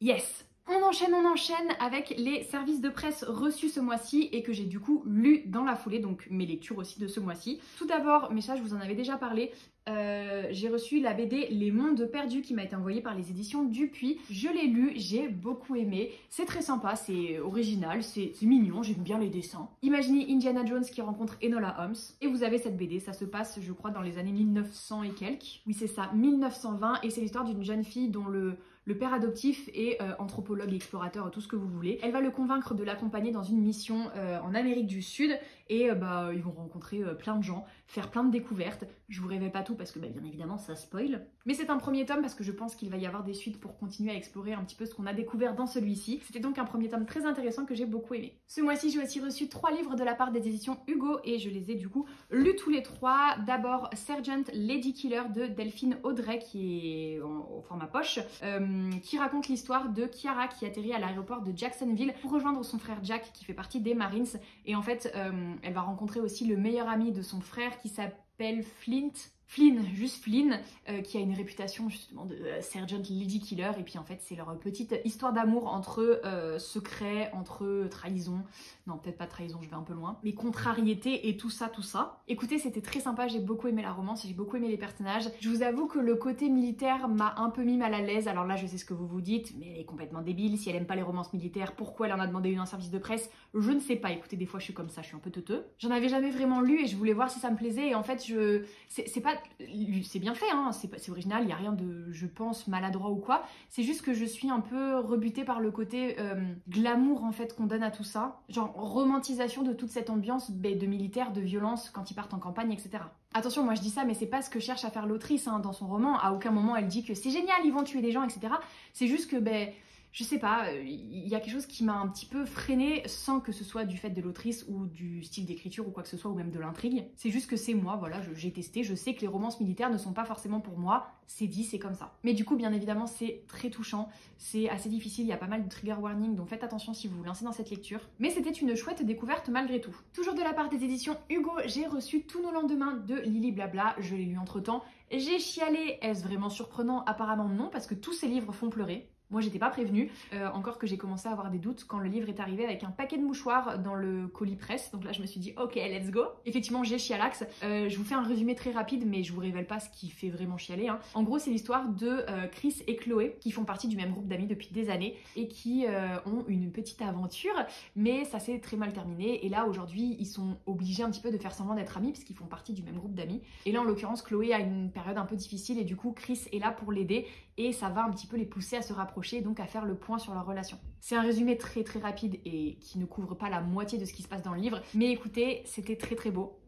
Yes On enchaîne, on enchaîne avec les services de presse reçus ce mois-ci et que j'ai du coup lu dans la foulée, donc mes lectures aussi de ce mois-ci. Tout d'abord, mais ça je vous en avais déjà parlé, euh, j'ai reçu la BD Les Mondes Perdus qui m'a été envoyée par les éditions Dupuis. Je l'ai lu, j'ai beaucoup aimé. C'est très sympa, c'est original, c'est mignon, j'aime bien les dessins. Imaginez Indiana Jones qui rencontre Enola Holmes. Et vous avez cette BD, ça se passe je crois dans les années 1900 et quelques. Oui c'est ça, 1920 et c'est l'histoire d'une jeune fille dont le le père adoptif est euh, anthropologue, explorateur, tout ce que vous voulez. Elle va le convaincre de l'accompagner dans une mission euh, en Amérique du Sud et euh, bah, ils vont rencontrer plein de gens, faire plein de découvertes. Je vous révèle pas tout parce que bah, bien évidemment ça spoil. Mais c'est un premier tome parce que je pense qu'il va y avoir des suites pour continuer à explorer un petit peu ce qu'on a découvert dans celui-ci. C'était donc un premier tome très intéressant que j'ai beaucoup aimé. Ce mois-ci j'ai aussi reçu trois livres de la part des éditions Hugo et je les ai du coup lus tous les trois. D'abord Sergeant Lady Killer de Delphine Audrey qui est au format poche. Euh, qui raconte l'histoire de Kiara qui atterrit à l'aéroport de Jacksonville pour rejoindre son frère Jack qui fait partie des Marines. Et en fait, euh, elle va rencontrer aussi le meilleur ami de son frère qui s'appelle Flint. Flynn, juste Flynn, euh, qui a une réputation justement de euh, Sergeant Lady Killer. Et puis en fait, c'est leur petite histoire d'amour entre euh, secret, entre trahison. Non, peut-être pas trahison, je vais un peu loin. Mais contrariété et tout ça, tout ça. Écoutez, c'était très sympa. J'ai beaucoup aimé la romance, j'ai beaucoup aimé les personnages. Je vous avoue que le côté militaire m'a un peu mis mal à l'aise. Alors là, je sais ce que vous vous dites, mais elle est complètement débile. Si elle aime pas les romances militaires, pourquoi elle en a demandé une en service de presse? Je ne sais pas. Écoutez, des fois, je suis comme ça, je suis un peu teuteux. J'en avais jamais vraiment lu et je voulais voir si ça me plaisait. Et en fait, je, c'est pas c'est bien fait, hein, c'est original, il n'y a rien de, je pense, maladroit ou quoi. C'est juste que je suis un peu rebutée par le côté euh, glamour en fait qu'on donne à tout ça. Genre romantisation de toute cette ambiance ben, de militaire, de violence quand ils partent en campagne, etc. Attention, moi je dis ça, mais c'est pas ce que cherche à faire l'autrice hein, dans son roman. À aucun moment elle dit que c'est génial, ils vont tuer des gens, etc. C'est juste que ben je sais pas, euh, il y a quelque chose qui m'a un petit peu freiné sans que ce soit du fait de l'autrice ou du style d'écriture ou quoi que ce soit ou même de l'intrigue. C'est juste que c'est moi, voilà, j'ai testé, je sais que les romances militaires ne sont pas forcément pour moi, c'est dit, c'est comme ça. Mais du coup, bien évidemment, c'est très touchant, c'est assez difficile, il y a pas mal de trigger warning, donc faites attention si vous vous lancez dans cette lecture. Mais c'était une chouette découverte malgré tout. Toujours de la part des éditions Hugo, j'ai reçu Tous nos lendemains de Lily Blabla, je l'ai lu entre temps. J'ai chialé, est-ce vraiment surprenant? Apparemment non, parce que tous ces livres font pleurer. Moi, j'étais pas prévenue, euh, encore que j'ai commencé à avoir des doutes quand le livre est arrivé avec un paquet de mouchoirs dans le colis presse. Donc là, je me suis dit, ok, let's go. Effectivement, j'ai chialax. Euh, je vous fais un résumé très rapide, mais je vous révèle pas ce qui fait vraiment chialer. Hein. En gros, c'est l'histoire de euh, Chris et Chloé, qui font partie du même groupe d'amis depuis des années et qui ont une petite aventure, mais ça s'est très mal terminé. Et là, aujourd'hui, ils sont obligés un petit peu de faire semblant d'être amis, puisqu'ils font partie du même groupe d'amis. Et là, en l'occurrence, Chloé a une période un peu difficile et du coup, Chris est là pour l'aider et ça va un petit peu les pousser à se rapprocher donc à faire le point sur leur relation. C'est un résumé très très rapide et qui ne couvre pas la moitié de ce qui se passe dans le livre, mais écoutez, c'était très très beau.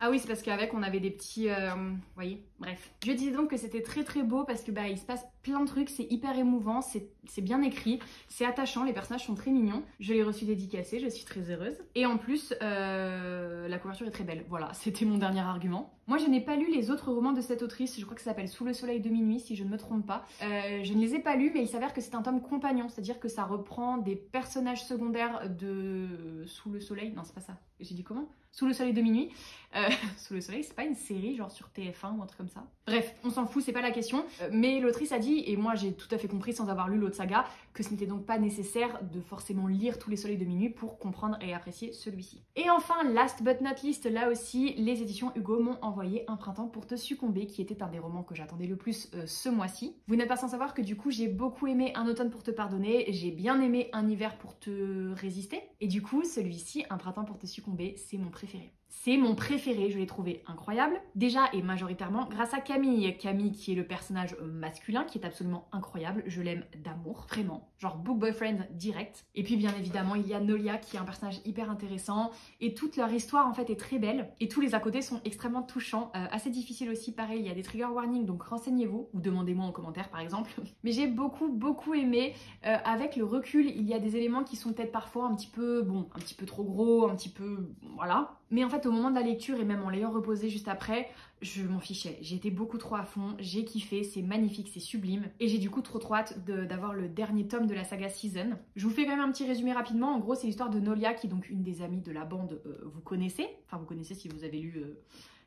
Ah oui, c'est parce qu'avec on avait des petits... Euh, vous voyez Bref. Je disais donc que c'était très très beau parce que bah il se passe plein de trucs, c'est hyper émouvant, c'est bien écrit, c'est attachant, les personnages sont très mignons. Je l'ai reçu dédicacé, je suis très heureuse. Et en plus, euh, la couverture est très belle. Voilà, c'était mon dernier argument. Moi je n'ai pas lu les autres romans de cette autrice, je crois que ça s'appelle Sous le soleil de minuit si je ne me trompe pas. Euh, je ne les ai pas lus mais il s'avère que c'est un tome compagnon, c'est-à-dire que ça reprend des personnages secondaires de Sous le soleil, non c'est pas ça, j'ai dit comment? Sous le soleil de minuit. Euh, sous le soleil, c'est pas une série genre sur TF1 ou un truc comme ça. Bref, on s'en fout, c'est pas la question. Euh, mais l'autrice a dit, et moi j'ai tout à fait compris sans avoir lu l'autre saga, que ce n'était donc pas nécessaire de forcément lire tous les soleils de minuit pour comprendre et apprécier celui-ci. Et enfin, last but not least, là aussi, les éditions Hugo m'ont envoyé Un printemps pour te succomber, qui était un des romans que j'attendais le plus euh, ce mois-ci. Vous n'êtes pas sans savoir que du coup, j'ai beaucoup aimé Un automne pour te pardonner, j'ai bien aimé Un hiver pour te résister, et du coup, celui-ci, Un printemps pour te succomber, c'est mon préféré. C'est mon préféré, je l'ai trouvé incroyable. Déjà et majoritairement grâce à Camille. Camille qui est le personnage masculin qui est absolument incroyable. Je l'aime d'amour, vraiment. Genre book boyfriend direct. Et puis bien évidemment il y a Nolia qui est un personnage hyper intéressant. Et toute leur histoire en fait est très belle. Et tous les à côté sont extrêmement touchants. Euh, assez difficile aussi, pareil, il y a des trigger warnings donc renseignez-vous. Ou demandez-moi en commentaire par exemple. Mais j'ai beaucoup beaucoup aimé. Euh, avec le recul, il y a des éléments qui sont peut-être parfois un petit peu, bon, un petit peu trop gros, un petit peu... Voilà. Mais en fait, au moment de la lecture et même en l'ayant reposé juste après, je m'en fichais. Été beaucoup trop à fond, j'ai kiffé, c'est magnifique, c'est sublime. Et j'ai du coup trop trop hâte d'avoir le dernier tome de la saga Season. Je vous fais quand même un petit résumé rapidement. En gros, c'est l'histoire de Nolia, qui est donc une des amies de la bande, euh, vous connaissez. Enfin, vous connaissez si vous avez lu... Euh,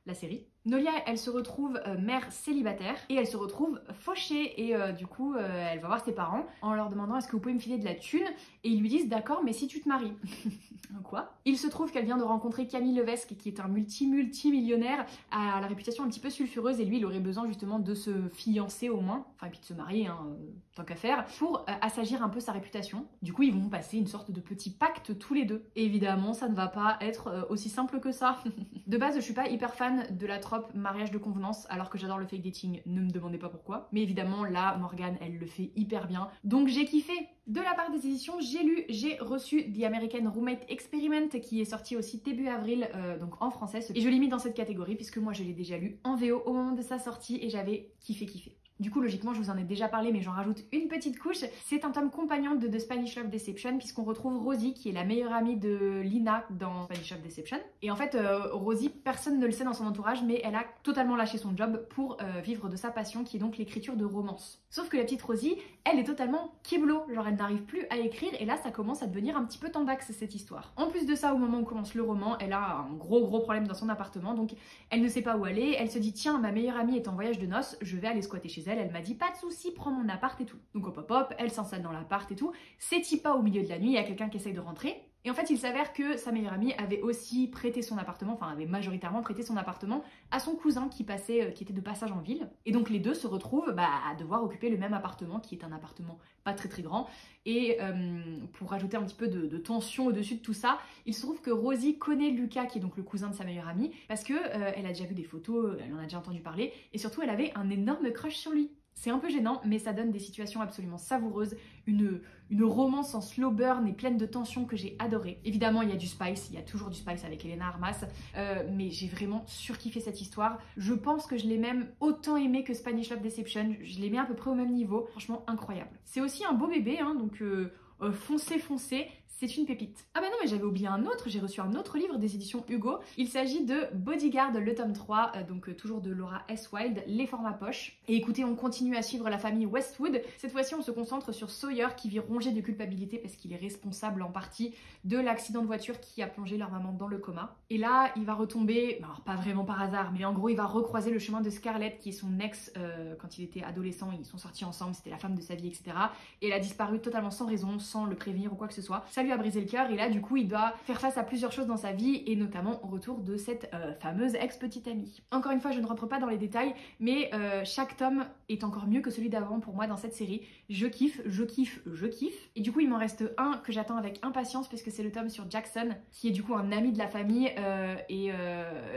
la série. Nolia, elle se retrouve euh, mère célibataire et elle se retrouve fauchée et euh, du coup euh, elle va voir ses parents en leur demandant est-ce que vous pouvez me filer de la thune? Et ils lui disent d'accord mais si tu te maries. Quoi? Il se trouve qu'elle vient de rencontrer Camille Levesque qui est un multi-multi-millionnaire à la réputation un petit peu sulfureuse et lui il aurait besoin justement de se fiancer au moins, enfin et puis de se marier hein, tant qu'à faire, pour assagir un peu sa réputation. Du coup ils vont passer une sorte de petit pacte tous les deux. Et évidemment ça ne va pas être aussi simple que ça. de base je suis pas hyper fan de la mariage de convenance alors que j'adore le fake dating, ne me demandez pas pourquoi. Mais évidemment là, Morgane, elle le fait hyper bien. Donc j'ai kiffé. De la part des éditions, j'ai lu, j'ai reçu The American Roommate Experiment qui est sorti aussi début avril, euh, donc en français. Et je l'ai mis dans cette catégorie puisque moi je l'ai déjà lu en VO au moment de sa sortie et j'avais kiffé kiffé. Du coup, logiquement, je vous en ai déjà parlé, mais j'en rajoute une petite couche. C'est un tome compagnon de The Spanish Love Deception, puisqu'on retrouve Rosie, qui est la meilleure amie de Lina dans Spanish Love Deception. Et en fait, euh, Rosie, personne ne le sait dans son entourage, mais elle a totalement lâché son job pour euh, vivre de sa passion, qui est donc l'écriture de romance. Sauf que la petite Rosie, elle est totalement kiblo, genre elle n'arrive plus à écrire, et là, ça commence à devenir un petit peu tendax cette histoire. En plus de ça, au moment où commence le roman, elle a un gros gros problème dans son appartement, donc elle ne sait pas où aller. Elle se dit, tiens, ma meilleure amie est en voyage de noces, je vais aller squatter chez elle. Elle m'a dit, pas de souci, prends mon appart et tout. Donc hop hop hop, elle s'installe dans l'appart et tout. C'est pas au milieu de la nuit, il y a quelqu'un qui essaye de rentrer. Et en fait, il s'avère que sa meilleure amie avait aussi prêté son appartement, enfin avait majoritairement prêté son appartement à son cousin qui euh, était de passage en ville. Et donc les deux se retrouvent bah, à devoir occuper le même appartement, qui est un appartement pas très très grand. Et euh, pour rajouter un petit peu de, tension au-dessus de tout ça, il se trouve que Rosie connaît Lucas, qui est donc le cousin de sa meilleure amie, parce que euh, elle a déjà vu des photos, elle en a déjà entendu parler, et surtout elle avait un énorme crush sur lui. C'est un peu gênant, mais ça donne des situations absolument savoureuses, une, romance en slow burn et pleine de tension que j'ai adoré. Évidemment, il y a du spice, il y a toujours du spice avec Elena Armas, euh, mais j'ai vraiment surkiffé cette histoire. Je pense que je l'ai même autant aimé que Spanish Love Deception, je l'ai mis à peu près au même niveau, franchement incroyable. C'est aussi un beau bébé, hein, donc euh, euh, foncez, foncez. C'est une pépite. Ah bah non, mais j'avais oublié un autre, j'ai reçu un autre livre des éditions Hugo. Il s'agit de Bodyguard, le tome 3, euh, donc euh, toujours de Laura S. Wild, les formats poche. Et écoutez, on continue à suivre la famille Westwood. Cette fois-ci, on se concentre sur Sawyer qui vit rongé de culpabilité parce qu'il est responsable en partie de l'accident de voiture qui a plongé leur maman dans le coma. Et là, il va retomber, alors pas vraiment par hasard, mais en gros, il va recroiser le chemin de Scarlett qui est son ex euh, quand il était adolescent. Ils sont sortis ensemble, c'était la femme de sa vie, etc. Et elle a disparu totalement sans raison, sans le prévenir ou quoi que ce soit. Ça lui a brisé le cœur et là du coup il doit faire face à plusieurs choses dans sa vie et notamment au retour de cette euh, fameuse ex-petite amie. Encore une fois je ne rentre pas dans les détails mais euh, chaque tome est encore mieux que celui d'avant pour moi dans cette série. Je kiffe, je kiffe, je kiffe. Et du coup il m'en reste un que j'attends avec impatience puisque c'est le tome sur Jackson qui est du coup un ami de la famille euh, et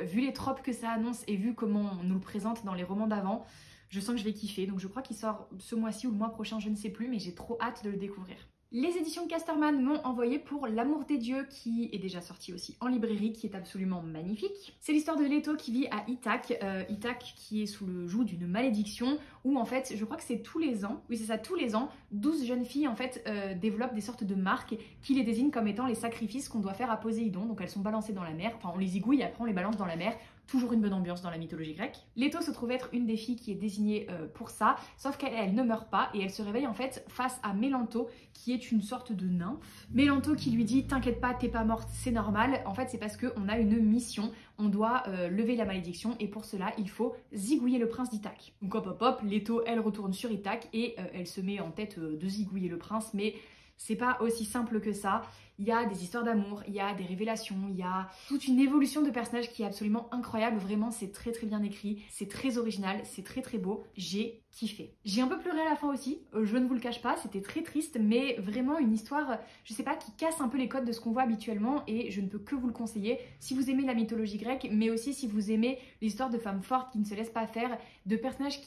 vu les tropes que ça annonce et vu comment on nous le présente dans les romans d'avant, je sens que je vais kiffer. Donc je crois qu'il sort ce mois-ci ou le mois prochain, je ne sais plus, mais j'ai trop hâte de le découvrir. Les éditions Casterman m'ont envoyé pour L'amour des dieux qui est déjà sorti aussi en librairie, qui est absolument magnifique. C'est l'histoire de Leto qui vit à Ithac, euh, Ithac qui est sous le joug d'une malédiction où en fait, je crois que c'est tous les ans, oui c'est ça, tous les ans, 12 jeunes filles en fait euh, développent des sortes de marques qui les désignent comme étant les sacrifices qu'on doit faire à Poséidon. Donc elles sont balancées dans la mer, enfin on les égouille, après on les balance dans la mer toujours une bonne ambiance dans la mythologie grecque. Leto se trouve être une des filles qui est désignée euh, pour ça, sauf qu'elle ne meurt pas et elle se réveille en fait face à Mélanto qui est une sorte de nymphe. Mélanto qui lui dit t'inquiète pas, t'es pas morte, c'est normal. En fait c'est parce qu'on a une mission, on doit euh, lever la malédiction et pour cela il faut zigouiller le prince d'Ithac. Donc hop hop hop, Leto elle retourne sur Ithac et euh, elle se met en tête de zigouiller le prince mais c'est pas aussi simple que ça. Il y a des histoires d'amour, il y a des révélations, il y a toute une évolution de personnages qui est absolument incroyable. Vraiment, c'est très très bien écrit, c'est très original, c'est très très beau. J'ai kiffé. J'ai un peu pleuré à la fin aussi, euh, je ne vous le cache pas, c'était très triste, mais vraiment une histoire, je sais pas, qui casse un peu les codes de ce qu'on voit habituellement et je ne peux que vous le conseiller si vous aimez la mythologie grecque, mais aussi si vous aimez l'histoire de femmes fortes qui ne se laissent pas faire, de personnages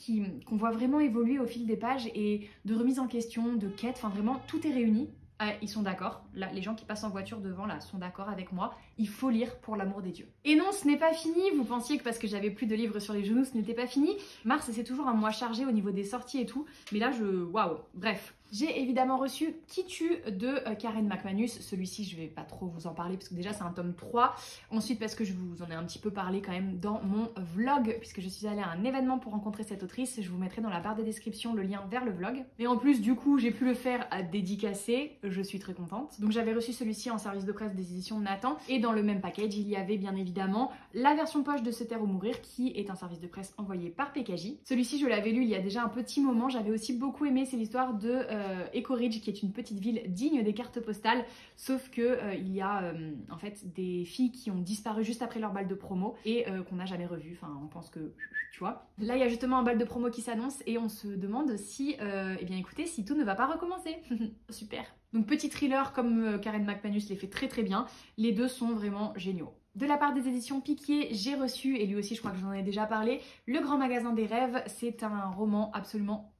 qu'on voit vraiment évoluer au fil des pages et de remise en question, de quêtes, enfin vraiment tout est réuni. Ah, ils sont d'accord. Les gens qui passent en voiture devant là sont d'accord avec moi. Il faut lire pour l'amour des dieux. Et non, ce n'est pas fini. Vous pensiez que parce que j'avais plus de livres sur les genoux, ce n'était pas fini. Mars, c'est toujours un mois chargé au niveau des sorties et tout. Mais là, je. Waouh. Bref. J'ai évidemment reçu Qui tue de Karen McManus. Celui-ci, je vais pas trop vous en parler parce que déjà c'est un tome 3. Ensuite parce que je vous en ai un petit peu parlé quand même dans mon vlog puisque je suis allée à un événement pour rencontrer cette autrice. Je vous mettrai dans la barre de description le lien vers le vlog. Mais en plus du coup j'ai pu le faire à dédicacer. Je suis très contente. Donc j'avais reçu celui-ci en service de presse des éditions Nathan et dans le même package il y avait bien évidemment la version poche de Se taire ou mourir qui est un service de presse envoyé par PKJ. Celui-ci je l'avais lu il y a déjà un petit moment. J'avais aussi beaucoup aimé, c'est l'histoire de euh, Echo Ridge qui est une petite ville digne des cartes postales sauf que euh, il y a euh, en fait des filles qui ont disparu juste après leur balle de promo et euh, qu'on n'a jamais revu. Enfin, on pense que, tu vois. Là, il y a justement un bal de promo qui s'annonce et on se demande si, eh bien écoutez, si tout ne va pas recommencer. Super. Donc petit thriller comme Karen McManus les fait très très bien. Les deux sont vraiment géniaux. De la part des éditions Piquier, j'ai reçu, et lui aussi je crois que j'en ai déjà parlé, Le Grand Magasin des Rêves. C'est un roman absolument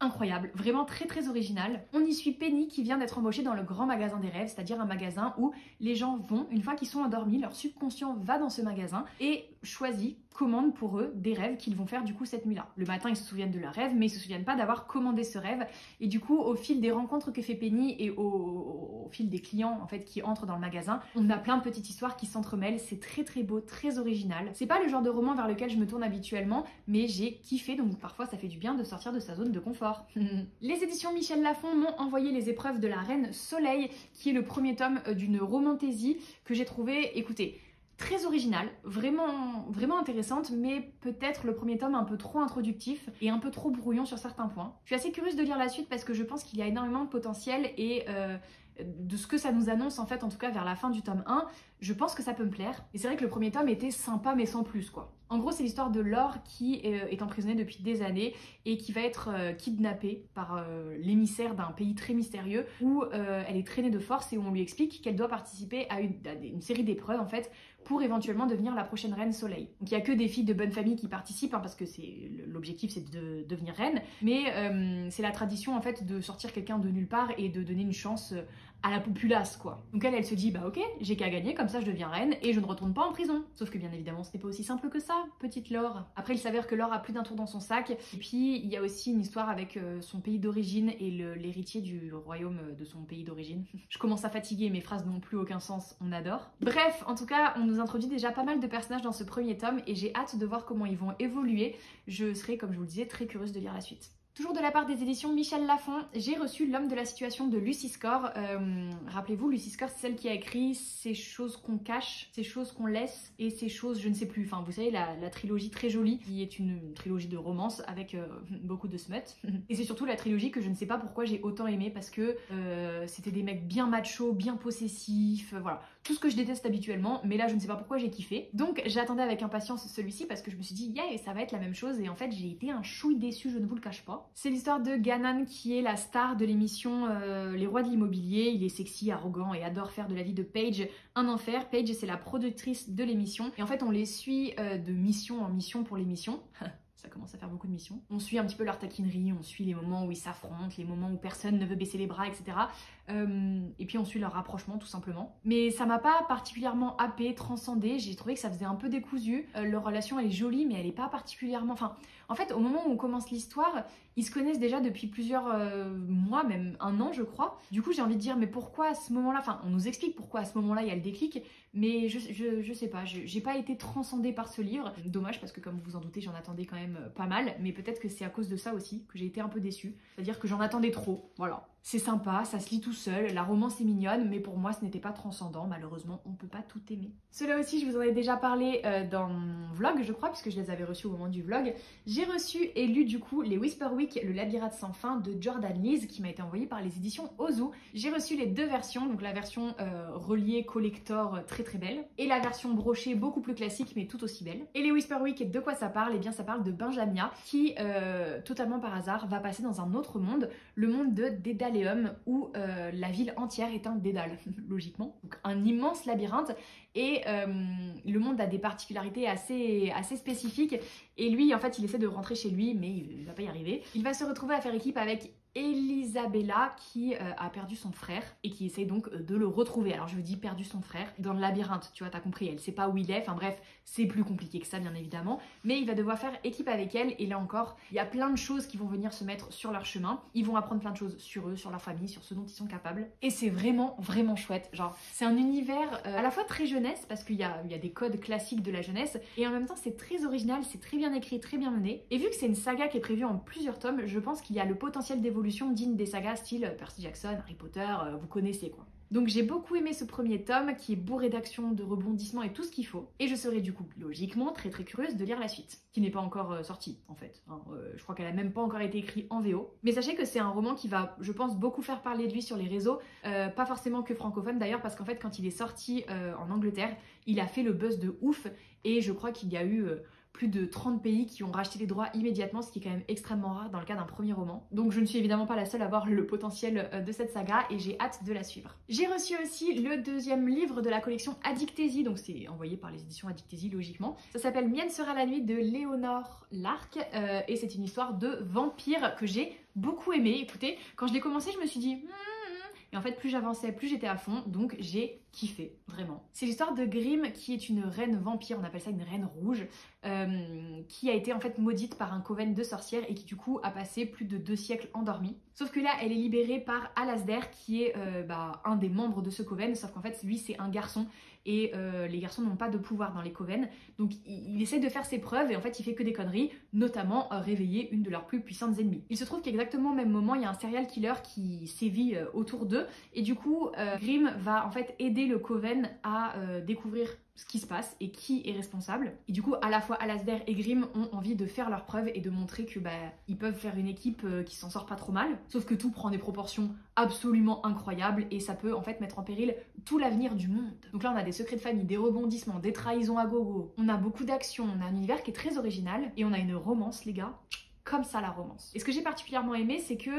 incroyable, vraiment très très original. On y suit Penny qui vient d'être embauchée dans le grand magasin des rêves, c'est-à-dire un magasin où les gens vont, une fois qu'ils sont endormis, leur subconscient va dans ce magasin et choisit commandent pour eux des rêves qu'ils vont faire du coup cette nuit-là. Le matin, ils se souviennent de leur rêve, mais ils se souviennent pas d'avoir commandé ce rêve. Et du coup, au fil des rencontres que fait Penny et au, fil des clients en fait qui entrent dans le magasin, on a plein de petites histoires qui s'entremêlent. C'est très très beau, très original. C'est pas le genre de roman vers lequel je me tourne habituellement, mais j'ai kiffé, donc parfois ça fait du bien de sortir de sa zone de confort. les éditions Michel Lafon m'ont envoyé les épreuves de la Reine Soleil, qui est le premier tome euh, d'une romantaisie que j'ai trouvé, écoutez, très originale, vraiment, vraiment intéressante, mais peut-être le premier tome un peu trop introductif et un peu trop brouillon sur certains points. Je suis assez curieuse de lire la suite parce que je pense qu'il y a énormément de potentiel et euh, de ce que ça nous annonce en fait, en tout cas vers la fin du tome 1, je pense que ça peut me plaire. Et c'est vrai que le premier tome était sympa mais sans plus quoi. En gros, c'est l'histoire de Laure qui euh, est emprisonnée depuis des années et qui va être euh, kidnappée par l'émissaire d'un pays très mystérieux où elle est traînée de force et où on lui explique qu'elle doit participer à une, série d'épreuves en fait pour éventuellement devenir la prochaine reine soleil. Donc il n'y a que des filles de bonne famille qui participent, hein, parce que c'est l'objectif c'est de devenir reine, mais euh, c'est la tradition en fait de sortir quelqu'un de nulle part et de donner une chance euh, à la populace quoi. Donc elle, elle se dit bah ok, j'ai qu'à gagner, comme ça je deviens reine et je ne retourne pas en prison. Sauf que bien évidemment ce n'est pas aussi simple que ça, petite Laure. Après il s'avère que Laure a plus d'un tour dans son sac, et puis il y a aussi une histoire avec euh, son pays d'origine et l'héritier du royaume euh, de son pays d'origine. je commence à fatiguer, mes phrases n'ont plus aucun sens, on adore. Bref, en tout cas on nous introduit déjà pas mal de personnages dans ce premier tome et j'ai hâte de voir comment ils vont évoluer. Je serai comme je vous le disais très curieuse de lire la suite. Toujours de la part des éditions Michel Lafon, j'ai reçu L'homme de la situation de Lucy Score. Euh, rappelez-vous, Lucy Score, c'est celle qui a écrit Ces choses qu'on cache, ces choses qu'on laisse et ces choses, je ne sais plus. Enfin, vous savez, la, trilogie très jolie, qui est une trilogie de romance avec euh, beaucoup de smut. et c'est surtout la trilogie que je ne sais pas pourquoi j'ai autant aimé parce que euh, c'était des mecs bien machos, bien possessifs, voilà. Tout ce que je déteste habituellement, mais là je ne sais pas pourquoi j'ai kiffé. Donc j'attendais avec impatience celui-ci parce que je me suis dit, yeah, ça va être la même chose. Et en fait, j'ai été un chouille déçu, je ne vous le cache pas. C'est l'histoire de Ganan qui est la star de l'émission euh, Les Rois de l'immobilier. Il est sexy, arrogant et adore faire de la vie de Paige un enfer. Paige c'est la productrice de l'émission et en fait on les suit euh, de mission en mission pour l'émission. ça commence à faire beaucoup de missions. On suit un petit peu leur taquinerie, on suit les moments où ils s'affrontent, les moments où personne ne veut baisser les bras, etc. Euh, et puis on suit leur rapprochement tout simplement. Mais ça m'a pas particulièrement happé, transcendé, j'ai trouvé que ça faisait un peu décousu. leur relation elle est jolie mais elle est pas particulièrement... Enfin, en fait, au moment où on commence l'histoire, ils se connaissent déjà depuis plusieurs euh, mois, même un an, je crois. Du coup, j'ai envie de dire, mais pourquoi à ce moment-là Enfin, on nous explique pourquoi à ce moment-là il y a le déclic, mais je, je, sais pas, j'ai pas été transcendée par ce livre. Dommage parce que, comme vous en doutez, j'en attendais quand même euh, pas mal, mais peut-être que c'est à cause de ça aussi que j'ai été un peu déçue. C'est-à-dire que j'en attendais trop, voilà. C'est sympa, ça se lit tout seul, la romance est mignonne, mais pour moi ce n'était pas transcendant, malheureusement on peut pas tout aimer. Cela aussi je vous en ai déjà parlé euh, dans mon vlog je crois, puisque je les avais reçus au moment du vlog. Reçu et lu du coup les Whisper Week, le labyrinthe sans fin de Jordan Lees qui m'a été envoyé par les éditions Ozu. J'ai reçu les deux versions, donc la version euh, reliée collector euh, très très belle, et la version brochée beaucoup plus classique mais tout aussi belle. Et les Whisper Week, de quoi ça parle? Eh bien ça parle de Benjamia qui, totalement par hasard, va passer dans un autre monde, le monde de Dédale où euh, la ville entière est un dédale, logiquement. Donc un immense labyrinthe et euh, le monde a des particularités assez, assez spécifiques et lui en fait il essaie de rentrer chez lui mais il va pas y arriver. Il va se retrouver à faire équipe avec Elisabella qui euh, a perdu son frère et qui essaye donc euh, de le retrouver. Alors je dis perdu son frère dans le labyrinthe, tu vois, t'as compris, elle sait pas où il est, enfin bref, c'est plus compliqué que ça bien évidemment, mais il va devoir faire équipe avec elle et là encore, il y a plein de choses qui vont venir se mettre sur leur chemin, ils vont apprendre plein de choses sur eux, sur leur famille, sur ce dont ils sont capables et c'est vraiment vraiment chouette, genre c'est un univers euh, à la fois très jeunesse parce qu'il y a, y a des codes classiques de la jeunesse et en même temps c'est très original, c'est très bien écrit, très bien mené. Et vu que c'est une saga qui est prévue en plusieurs tomes, je pense qu'il y a le potentiel digne des sagas style Percy Jackson, Harry Potter, euh, vous connaissez quoi. Donc j'ai beaucoup aimé ce premier tome qui est bourré d'action, de rebondissements et tout ce qu'il faut. Et je serai du coup logiquement très très curieuse de lire la suite, qui n'est pas encore euh, sortie en fait. Euh, je crois qu'elle a même pas encore été écrite en VO. Mais sachez que c'est un roman qui va, je pense, beaucoup faire parler de lui sur les réseaux. pas forcément que francophone d'ailleurs, parce qu'en fait quand il est sorti en Angleterre, il a fait le buzz de ouf. Et je crois qu'il y a eu plus de 30 pays qui ont racheté les droits immédiatement, ce qui est quand même extrêmement rare dans le cas d'un premier roman. Donc je ne suis évidemment pas la seule à voir le potentiel euh, de cette saga et j'ai hâte de la suivre. J'ai reçu aussi le deuxième livre de la collection Addictésie, donc c'est envoyé par les éditions Addictésie logiquement. Ça s'appelle Mienne sera la nuit de Léonore Larc euh, et c'est une histoire de vampire que j'ai beaucoup aimé. Écoutez, quand je l'ai commencé, je me suis dit... Hmm, et en fait, plus j'avançais, plus j'étais à fond, donc j'ai kiffé, vraiment. C'est l'histoire de Grimm, qui est une reine vampire, on appelle ça une reine rouge, euh, qui a été en fait maudite par un coven de sorcières et qui du coup a passé plus de deux siècles endormie. Sauf que là, elle est libérée par Alasdair, qui est euh, bah, un des membres de ce coven, sauf qu'en fait, lui, c'est un garçon et euh, les garçons n'ont pas de pouvoir dans les coven. Donc il, essaie de faire ses preuves et en fait il fait que des conneries, notamment euh, réveiller une de leurs plus puissantes ennemies. Il se trouve qu'exactement au même moment il y a un serial killer qui sévit euh, autour d'eux et du coup Grimm va en fait aider le coven à découvrir ce qui se passe et qui est responsable. Et du coup, à la fois Alasdair et Grimm ont envie de faire leurs preuves et de montrer que bah ils peuvent faire une équipe euh, qui s'en sort pas trop mal. Sauf que tout prend des proportions absolument incroyables et ça peut en fait mettre en péril tout l'avenir du monde. Donc là, on a des secrets de famille, des rebondissements, des trahisons à gogo. On a beaucoup d'action, on a un univers qui est très original et on a une romance, les gars comme ça la romance. Et ce que j'ai particulièrement aimé, c'est que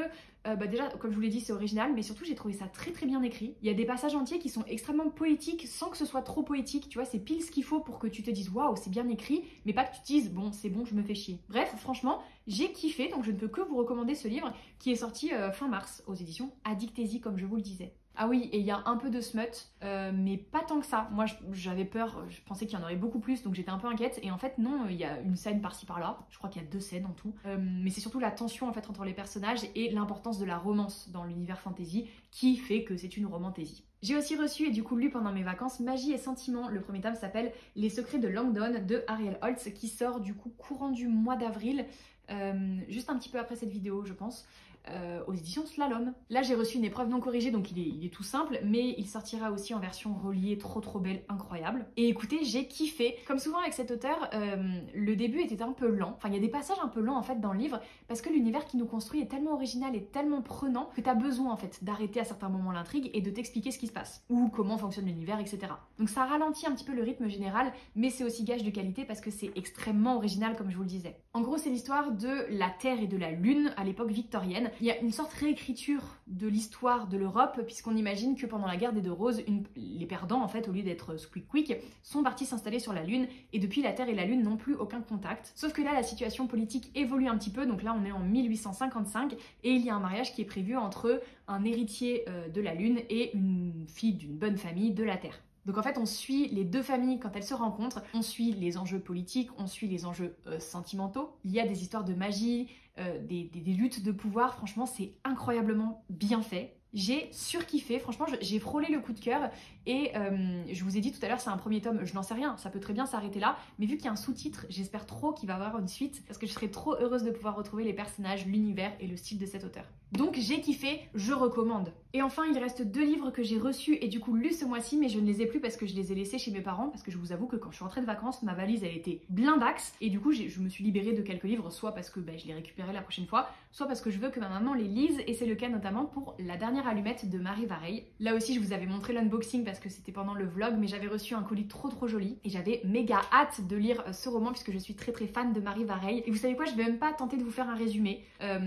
euh, bah déjà, comme je vous l'ai dit, c'est original, mais surtout j'ai trouvé ça très très bien écrit. Il y a des passages entiers qui sont extrêmement poétiques sans que ce soit trop poétique. Tu vois, c'est pile ce qu'il faut pour que tu te dises waouh, c'est bien écrit, mais pas que tu te dises bon, c'est bon, je me fais chier. Bref, franchement, j'ai kiffé, donc je ne peux que vous recommander ce livre qui est sorti euh, fin mars aux éditions Addictésie, comme je vous le disais. Ah oui, et il y a un peu de smut, euh, mais pas tant que ça. Moi, j'avais peur, je pensais qu'il y en aurait beaucoup plus, donc j'étais un peu inquiète. Et en fait, non, il y a une scène par-ci par-là. Je crois qu'il y a deux scènes en tout. Euh, mais c'est surtout la tension entre les personnages et l'importance de la romance dans l'univers fantasy qui fait que c'est une romantaisie. J'ai aussi reçu et du coup lu pendant mes vacances Magie et Sentiment. Le premier tome s'appelle Les secrets de Langdon de Ariel Holtz qui sort du coup courant du mois d'avril, euh, juste un petit peu après cette vidéo, je pense. Euh, aux éditions Slalom. Là j'ai reçu une épreuve non corrigée donc il est, tout simple mais il sortira aussi en version reliée trop trop belle, incroyable. Et écoutez j'ai kiffé. Comme souvent avec cet auteur, euh, le début était un peu lent. Enfin il y a des passages un peu lents en fait dans le livre parce que l'univers qui nous construit est tellement original et tellement prenant que t'as besoin en fait d'arrêter à certains moments l'intrigue et de t'expliquer ce qui se passe ou comment fonctionne l'univers etc. Donc ça ralentit un petit peu le rythme général mais c'est aussi gage de qualité parce que c'est extrêmement original comme je vous le disais. En gros c'est l'histoire de la Terre et de la Lune à l'époque victorienne il y a une sorte de réécriture de l'histoire de l'Europe, puisqu'on imagine que pendant la guerre des Deux Roses, les perdants, en fait, au lieu d'être squeak quick, sont partis s'installer sur la Lune, et depuis la Terre et la Lune n'ont plus aucun contact. Sauf que là, la situation politique évolue un petit peu, donc là, on est en 1855, et il y a un mariage qui est prévu entre un héritier euh, de la Lune et une fille d'une bonne famille de la Terre. Donc en fait, on suit les deux familles quand elles se rencontrent, on suit les enjeux politiques, on suit les enjeux euh, sentimentaux. Il y a des histoires de magie, euh, des, luttes de pouvoir. Franchement, c'est incroyablement bien fait. J'ai surkiffé, franchement j'ai frôlé le coup de cœur et euh, je vous ai dit tout à l'heure c'est un premier tome, je n'en sais rien, ça peut très bien s'arrêter là, mais vu qu'il y a un sous-titre, j'espère trop qu'il va avoir une suite parce que je serais trop heureuse de pouvoir retrouver les personnages, l'univers et le style de cet auteur. Donc j'ai kiffé, je recommande. Et enfin il reste deux livres que j'ai reçus et du coup lus ce mois-ci mais je ne les ai plus parce que je les ai laissés chez mes parents parce que je vous avoue que quand je suis rentrée de vacances ma valise elle était blindax et du coup je me suis libérée de quelques livres soit parce que ben, je les récupérerai la prochaine fois, soit parce que je veux que ma maman les lise et c'est le cas notamment pour la dernière allumette de Marie Vareille. Là aussi je vous avais montré l'unboxing parce que c'était pendant le vlog mais j'avais reçu un colis trop trop joli et j'avais méga hâte de lire euh, ce roman puisque je suis très très fan de Marie Vareille. Et vous savez quoi je vais même pas tenter de vous faire un résumé, euh,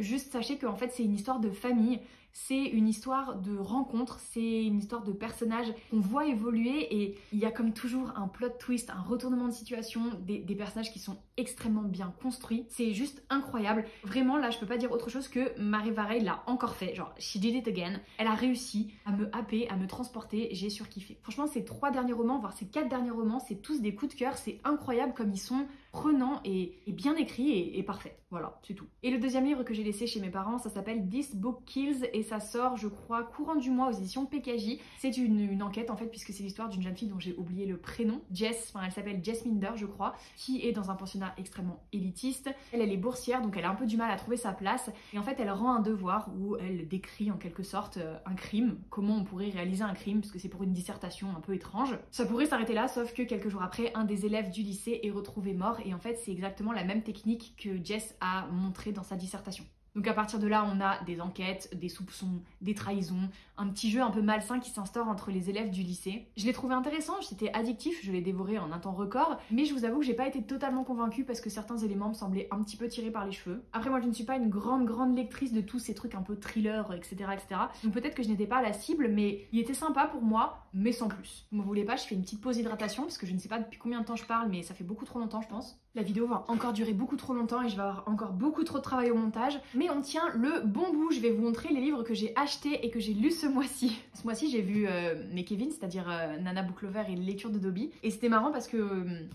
juste sachez qu'en fait c'est une histoire de famille c'est une histoire de rencontre, c'est une histoire de personnages qu'on voit évoluer et il y a comme toujours un plot twist, un retournement de situation, des, personnages qui sont extrêmement bien construits. C'est juste incroyable. Vraiment, là, je peux pas dire autre chose que Marie Varey l'a encore fait. Genre, she did it again. Elle a réussi à me happer, à me transporter. J'ai surkiffé. Franchement, ces trois derniers romans, voire ces quatre derniers romans, c'est tous des coups de cœur. C'est incroyable comme ils sont prenants et, bien écrits et, parfaits. Voilà, c'est tout. Et le deuxième livre que j'ai laissé chez mes parents, ça s'appelle This Book Kills et ça sort, je crois, courant du mois aux éditions PKJ. C'est une, enquête en fait, puisque c'est l'histoire d'une jeune fille dont j'ai oublié le prénom, Jess, enfin elle s'appelle Jess Minder, je crois, qui est dans un pensionnat extrêmement élitiste. Elle, elle est boursière, donc elle a un peu du mal à trouver sa place. Et en fait, elle rend un devoir où elle décrit en quelque sorte euh, un crime, comment on pourrait réaliser un crime, puisque c'est pour une dissertation un peu étrange. Ça pourrait s'arrêter là, sauf que quelques jours après, un des élèves du lycée est retrouvé mort. Et en fait, c'est exactement la même technique que Jess a montré dans sa dissertation. Donc à partir de là, on a des enquêtes, des soupçons, des trahisons, un petit jeu un peu malsain qui s'instaure entre les élèves du lycée. Je l'ai trouvé intéressant, c'était addictif, je l'ai dévoré en un temps record, mais je vous avoue que j'ai pas été totalement convaincue parce que certains éléments me semblaient un petit peu tirés par les cheveux. Après moi je ne suis pas une grande grande lectrice de tous ces trucs un peu thriller, etc. etc. Donc peut-être que je n'étais pas la cible, mais il était sympa pour moi, mais sans plus. Vous me voulez pas, je fais une petite pause hydratation parce que je ne sais pas depuis combien de temps je parle, mais ça fait beaucoup trop longtemps je pense. La vidéo va encore durer beaucoup trop longtemps et je vais avoir encore beaucoup trop de travail au montage, mais on tient le bon bout. Je vais vous montrer les livres que j'ai achetés et que j'ai lus ce mois-ci. Ce mois-ci, j'ai vu euh, mes Kevin, c'est-à-dire euh, Nana Booklover et les lectures de Dobby. Et c'était marrant parce que euh,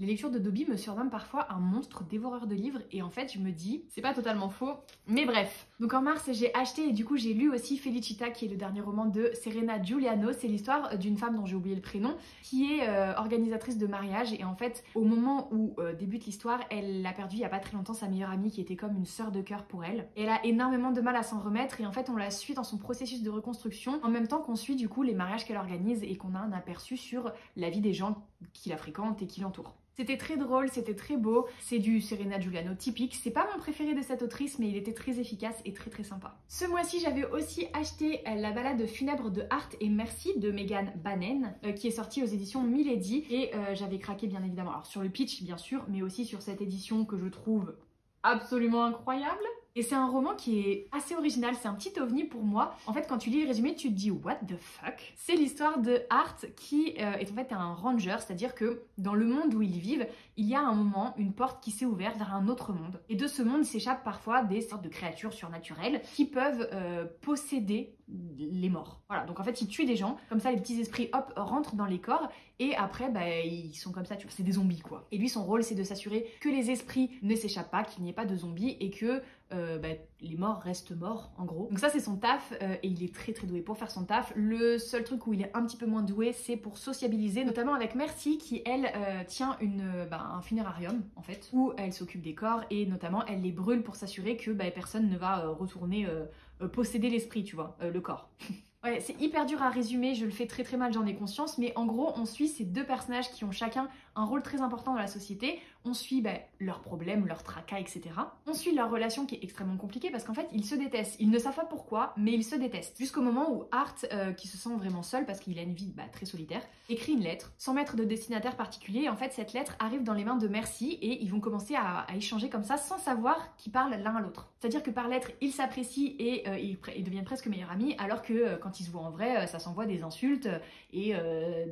les lectures de Dobby me surnomment parfois un monstre dévoreur de livres et en fait je me dis, c'est pas totalement faux, mais bref. Donc en mars j'ai acheté et du coup j'ai lu aussi Felicita qui est le dernier roman de Serena Giuliano. C'est l'histoire d'une femme dont j'ai oublié le prénom qui est euh, organisatrice de mariage et en fait au moment où euh, débute l'histoire elle a perdu il y a pas très longtemps sa meilleure amie qui était comme une sœur de cœur pour elle. Elle a énormément de mal à s'en remettre et en fait on la suit dans son processus de reconstruction en même temps qu'on suit du coup les mariages qu'elle organise et qu'on a un aperçu sur la vie des gens qui la fréquentent et qui l'entourent. C'était très drôle, c'était très beau, c'est du Serena Giuliano typique. C'est pas mon préféré de cette autrice, mais il était très efficace et très très sympa. Ce mois-ci, j'avais aussi acheté euh, la balade funèbre de Art et Merci de Megan Bannen, euh, qui est sortie aux éditions Milady, et euh, j'avais craqué bien évidemment. Alors sur le pitch, bien sûr, mais aussi sur cette édition que je trouve absolument incroyable. Et c'est un roman qui est assez original, c'est un petit ovni pour moi. En fait, quand tu lis le résumé, tu te dis what the fuck? C'est l'histoire de Art qui euh, est en fait un ranger, c'est-à-dire que dans le monde où ils vivent, il y a un moment une porte qui s'est ouverte vers un autre monde. Et de ce monde s'échappent parfois des sortes de créatures surnaturelles qui peuvent euh, posséder les morts. Voilà, donc en fait ils tuent des gens, comme ça les petits esprits hop rentrent dans les corps et après bah, ils sont comme ça, tu vois, c'est des zombies quoi. Et lui son rôle c'est de s'assurer que les esprits ne s'échappent pas, qu'il n'y ait pas de zombies et que euh, bah, les morts restent morts en gros. Donc ça c'est son taf euh, et il est très très doué pour faire son taf. Le seul truc où il est un petit peu moins doué c'est pour sociabiliser, notamment avec Mercy qui elle euh, tient bah, un funérarium en fait où elle s'occupe des corps et notamment elle les brûle pour s'assurer que bah, personne ne va retourner posséder l'esprit tu vois, le corps. Ouais, c'est hyper dur à résumer, je le fais très très mal, j'en ai conscience, mais en gros, on suit ces deux personnages qui ont chacun un rôle très important dans la société. On suit ben, leurs problèmes, leurs tracas, etc. On suit leur relation qui est extrêmement compliquée parce qu'en fait, ils se détestent. Ils ne savent pas pourquoi, mais ils se détestent. Jusqu'au moment où Art, euh, qui se sent vraiment seul parce qu'il a une vie bah, très solitaire, écrit une lettre sans mettre de destinataire particulier. en fait, cette lettre arrive dans les mains de Mercy et ils vont commencer à, échanger comme ça sans savoir qu'ils parlent l'un à l'autre. C'est-à-dire que par lettre, ils s'apprécient et euh, ils, deviennent presque meilleurs amis, alors que euh, quand ils se voient en vrai, ça s'envoie des insultes et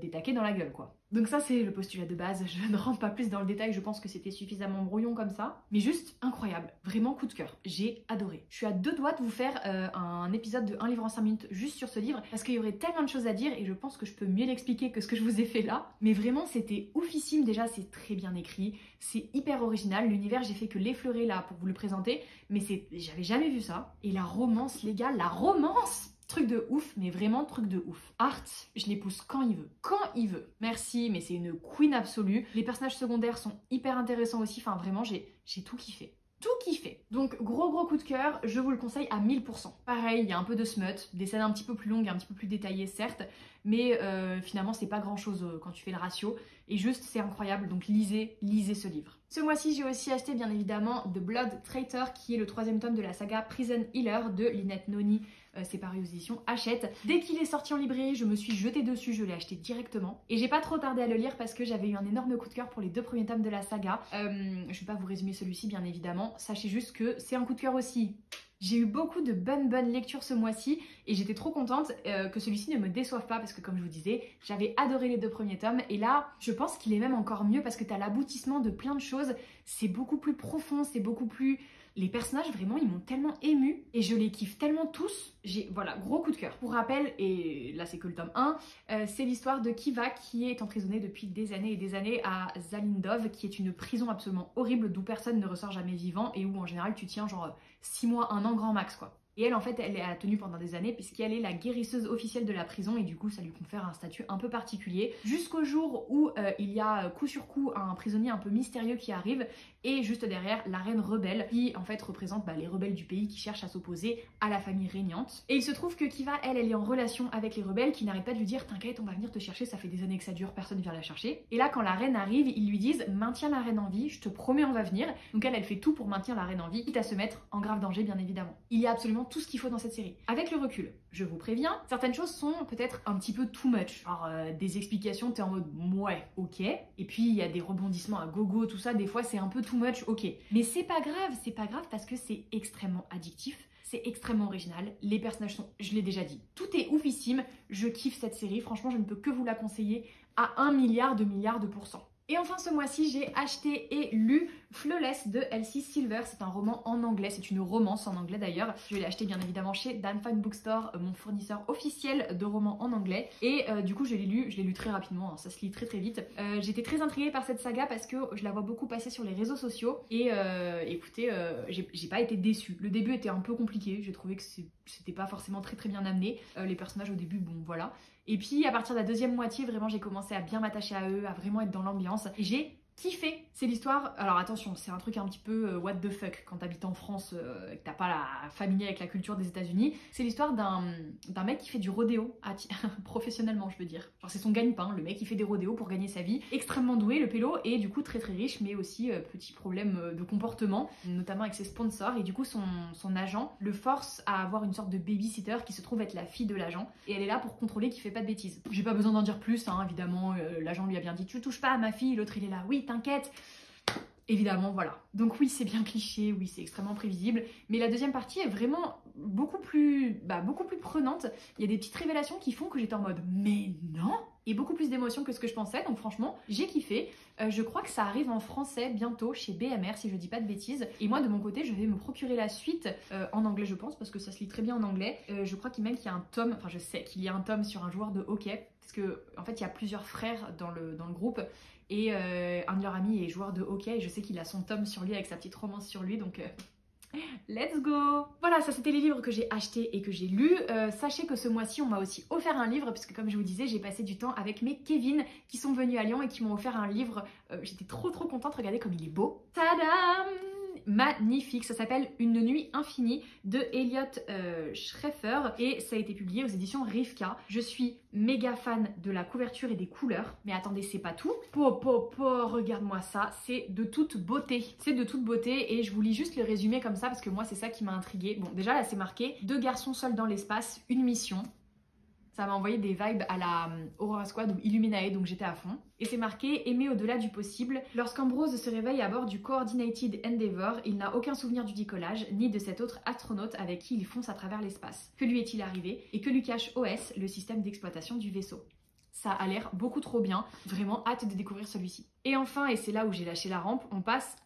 des taquets dans la gueule, quoi. Donc ça c'est le postulat de base, je ne rentre pas plus dans le détail, je pense que c'était suffisamment brouillon comme ça. Mais juste incroyable, vraiment coup de cœur, j'ai adoré. Je suis à deux doigts de vous faire euh, un épisode de 1 livre en 5 minutes juste sur ce livre, parce qu'il y aurait tellement de choses à dire et je pense que je peux mieux l'expliquer que ce que je vous ai fait là. Mais vraiment c'était oufissime, déjà c'est très bien écrit, c'est hyper original, l'univers j'ai fait que l'effleurer là pour vous le présenter, mais j'avais jamais vu ça. Et la romance légale, la romance Truc de ouf, mais vraiment truc de ouf. Art, je l'épouse quand il veut. Quand il veut. Merci, mais c'est une queen absolue. Les personnages secondaires sont hyper intéressants aussi. Enfin, vraiment, j'ai tout kiffé tout kiffé. Donc gros gros coup de cœur, je vous le conseille à 1000%. Pareil, il y a un peu de smut, des scènes un petit peu plus longues, un petit peu plus détaillées certes, mais euh, finalement c'est pas grand chose euh, quand tu fais le ratio. Et juste c'est incroyable, donc lisez, lisez ce livre. Ce mois-ci j'ai aussi acheté bien évidemment The Blood Traitor qui est le troisième tome de la saga Prison Healer de Lynette Noni euh, c'est paru aux éditions Hachette. Dès qu'il est sorti en librairie, je me suis jetée dessus, je l'ai acheté directement. Et j'ai pas trop tardé à le lire parce que j'avais eu un énorme coup de cœur pour les deux premiers tomes de la saga. Euh, je vais pas vous résumer celui-ci bien évidemment, sachez juste que c'est un coup de cœur aussi J'ai eu beaucoup de bonnes bonnes lectures ce mois-ci et j'étais trop contente euh, que celui-ci ne me déçoive pas parce que comme je vous disais, j'avais adoré les deux premiers tomes et là, je pense qu'il est même encore mieux parce que tu l'aboutissement de plein de choses. C'est beaucoup plus profond, c'est beaucoup plus les personnages, vraiment, ils m'ont tellement ému et je les kiffe tellement tous. J'ai, voilà, gros coup de cœur. Pour rappel, et là c'est que le tome 1, euh, c'est l'histoire de Kiva qui est emprisonnée depuis des années et des années à Zalindov, qui est une prison absolument horrible d'où personne ne ressort jamais vivant et où en général tu tiens genre 6 mois, 1 an grand max quoi. Et elle, en fait, elle a tenu pendant des années puisqu'elle est la guérisseuse officielle de la prison et du coup, ça lui confère un statut un peu particulier. Jusqu'au jour où euh, il y a coup sur coup un prisonnier un peu mystérieux qui arrive et juste derrière la reine rebelle qui en fait représente bah, les rebelles du pays qui cherchent à s'opposer à la famille régnante. Et il se trouve que Kiva, elle, elle est en relation avec les rebelles qui n'arrêtent pas de lui dire t'inquiète, on va venir te chercher, ça fait des années que ça dure, personne vient la chercher. Et là, quand la reine arrive, ils lui disent maintiens la reine en vie, je te promets, on va venir. Donc elle, elle fait tout pour maintenir la reine en vie, quitte à se mettre en grave danger, bien évidemment. Il y a absolument tout ce qu'il faut dans cette série. Avec le recul, je vous préviens, certaines choses sont peut-être un petit peu too much. Genre euh, des explications, t'es en mode ouais, ok. Et puis il y a des rebondissements à gogo, tout ça, des fois c'est un peu too much, ok. Mais c'est pas grave, c'est pas grave parce que c'est extrêmement addictif. C'est extrêmement original, les personnages sont, je l'ai déjà dit, tout est oufissime, je kiffe cette série, franchement je ne peux que vous la conseiller à un milliard de milliards de pourcents. Et enfin ce mois-ci, j'ai acheté et lu Flawless de Elsie Silver. C'est un roman en anglais, c'est une romance en anglais d'ailleurs. Je l'ai acheté bien évidemment chez Dan Fine Bookstore, mon fournisseur officiel de romans en anglais. Et euh, du coup, je l'ai lu, je l'ai lu très rapidement, hein. ça se lit très très vite. Euh, j'étais très intriguée par cette saga parce que je la vois beaucoup passer sur les réseaux sociaux. Et euh, écoutez, j'ai pas été déçue. Le début était un peu compliqué, j'ai trouvé que c'était pas forcément très très bien amené. les personnages au début, bon voilà. Et puis à partir de la deuxième moitié, vraiment j'ai commencé à bien m'attacher à eux, à vraiment être dans l'ambiance. J'ai kiffé. C'est l'histoire. Alors attention, c'est un truc un petit peu euh, what the fuck quand t'habites en France euh, et que t'as pas la famille avec la culture des États-Unis. C'est l'histoire d'un mec qui fait du rodéo, professionnellement, je veux dire. C'est son gagne-pain, le mec qui fait des rodéos pour gagner sa vie. Extrêmement doué, le pélo, et du coup très très riche, mais aussi euh, petit problème de comportement, notamment avec ses sponsors. Et du coup, son, son agent le force à avoir une sorte de babysitter qui se trouve être la fille de l'agent. Et elle est là pour contrôler qu'il fait pas de bêtises. J'ai pas besoin d'en dire plus, hein, évidemment. l'agent lui a bien dit Tu touches pas à ma fille, l'autre il est là, oui, t'inquiète. Évidemment, voilà. Donc oui, c'est bien cliché, oui, c'est extrêmement prévisible, mais la deuxième partie est vraiment beaucoup plus, bah, beaucoup plus prenante. Il y a des petites révélations qui font que j'étais en mode « mais non !» et beaucoup plus d'émotions que ce que je pensais, donc franchement, j'ai kiffé. Euh, je crois que ça arrive en français bientôt chez BMR, si je dis pas de bêtises. Et moi, de mon côté, je vais me procurer la suite euh, en anglais, je pense, parce que ça se lit très bien en anglais. Euh, je crois qu'il même qu'il y a un tome, enfin je sais qu'il y a un tome sur un joueur de hockey, parce que en fait, il y a plusieurs frères dans le, groupe, et euh, un de leurs amis est joueur de hockey je sais qu'il a son tome sur lui avec sa petite romance sur lui donc euh, let's go Voilà, ça c'était les livres que j'ai achetés et que j'ai lus. Euh, sachez que ce mois-ci on m'a aussi offert un livre puisque comme je vous disais j'ai passé du temps avec mes Kevin qui sont venus à Lyon et qui m'ont offert un livre. J'étais trop trop contente, regardez comme il est beau. Tadam magnifique. Ça s'appelle Une nuit infinie de Elliot euh, et ça a été publié aux éditions Rivka. Je suis méga fan de la couverture et des couleurs. Mais attendez, c'est pas tout. Po, po, po, regarde-moi ça. C'est de toute beauté. C'est de toute beauté et je vous lis juste le résumé comme ça parce que moi c'est ça qui m'a intrigué. Bon, déjà là c'est marqué deux garçons seuls dans l'espace, une mission ça m'a envoyé des vibes à la euh, Aurora Squad ou Illuminae, donc j'étais à fond. Et c'est marqué Aimer au-delà du possible. Lorsqu'Ambrose se réveille à bord du Coordinated Endeavour, il n'a aucun souvenir du décollage, ni de cet autre astronaute avec qui il fonce à travers l'espace. Que lui est-il arrivé? Et que lui cache OS, le système d'exploitation du vaisseau? Ça a l'air beaucoup trop bien. Vraiment hâte de découvrir celui-ci. Et enfin, et c'est là où j'ai lâché la rampe, on passe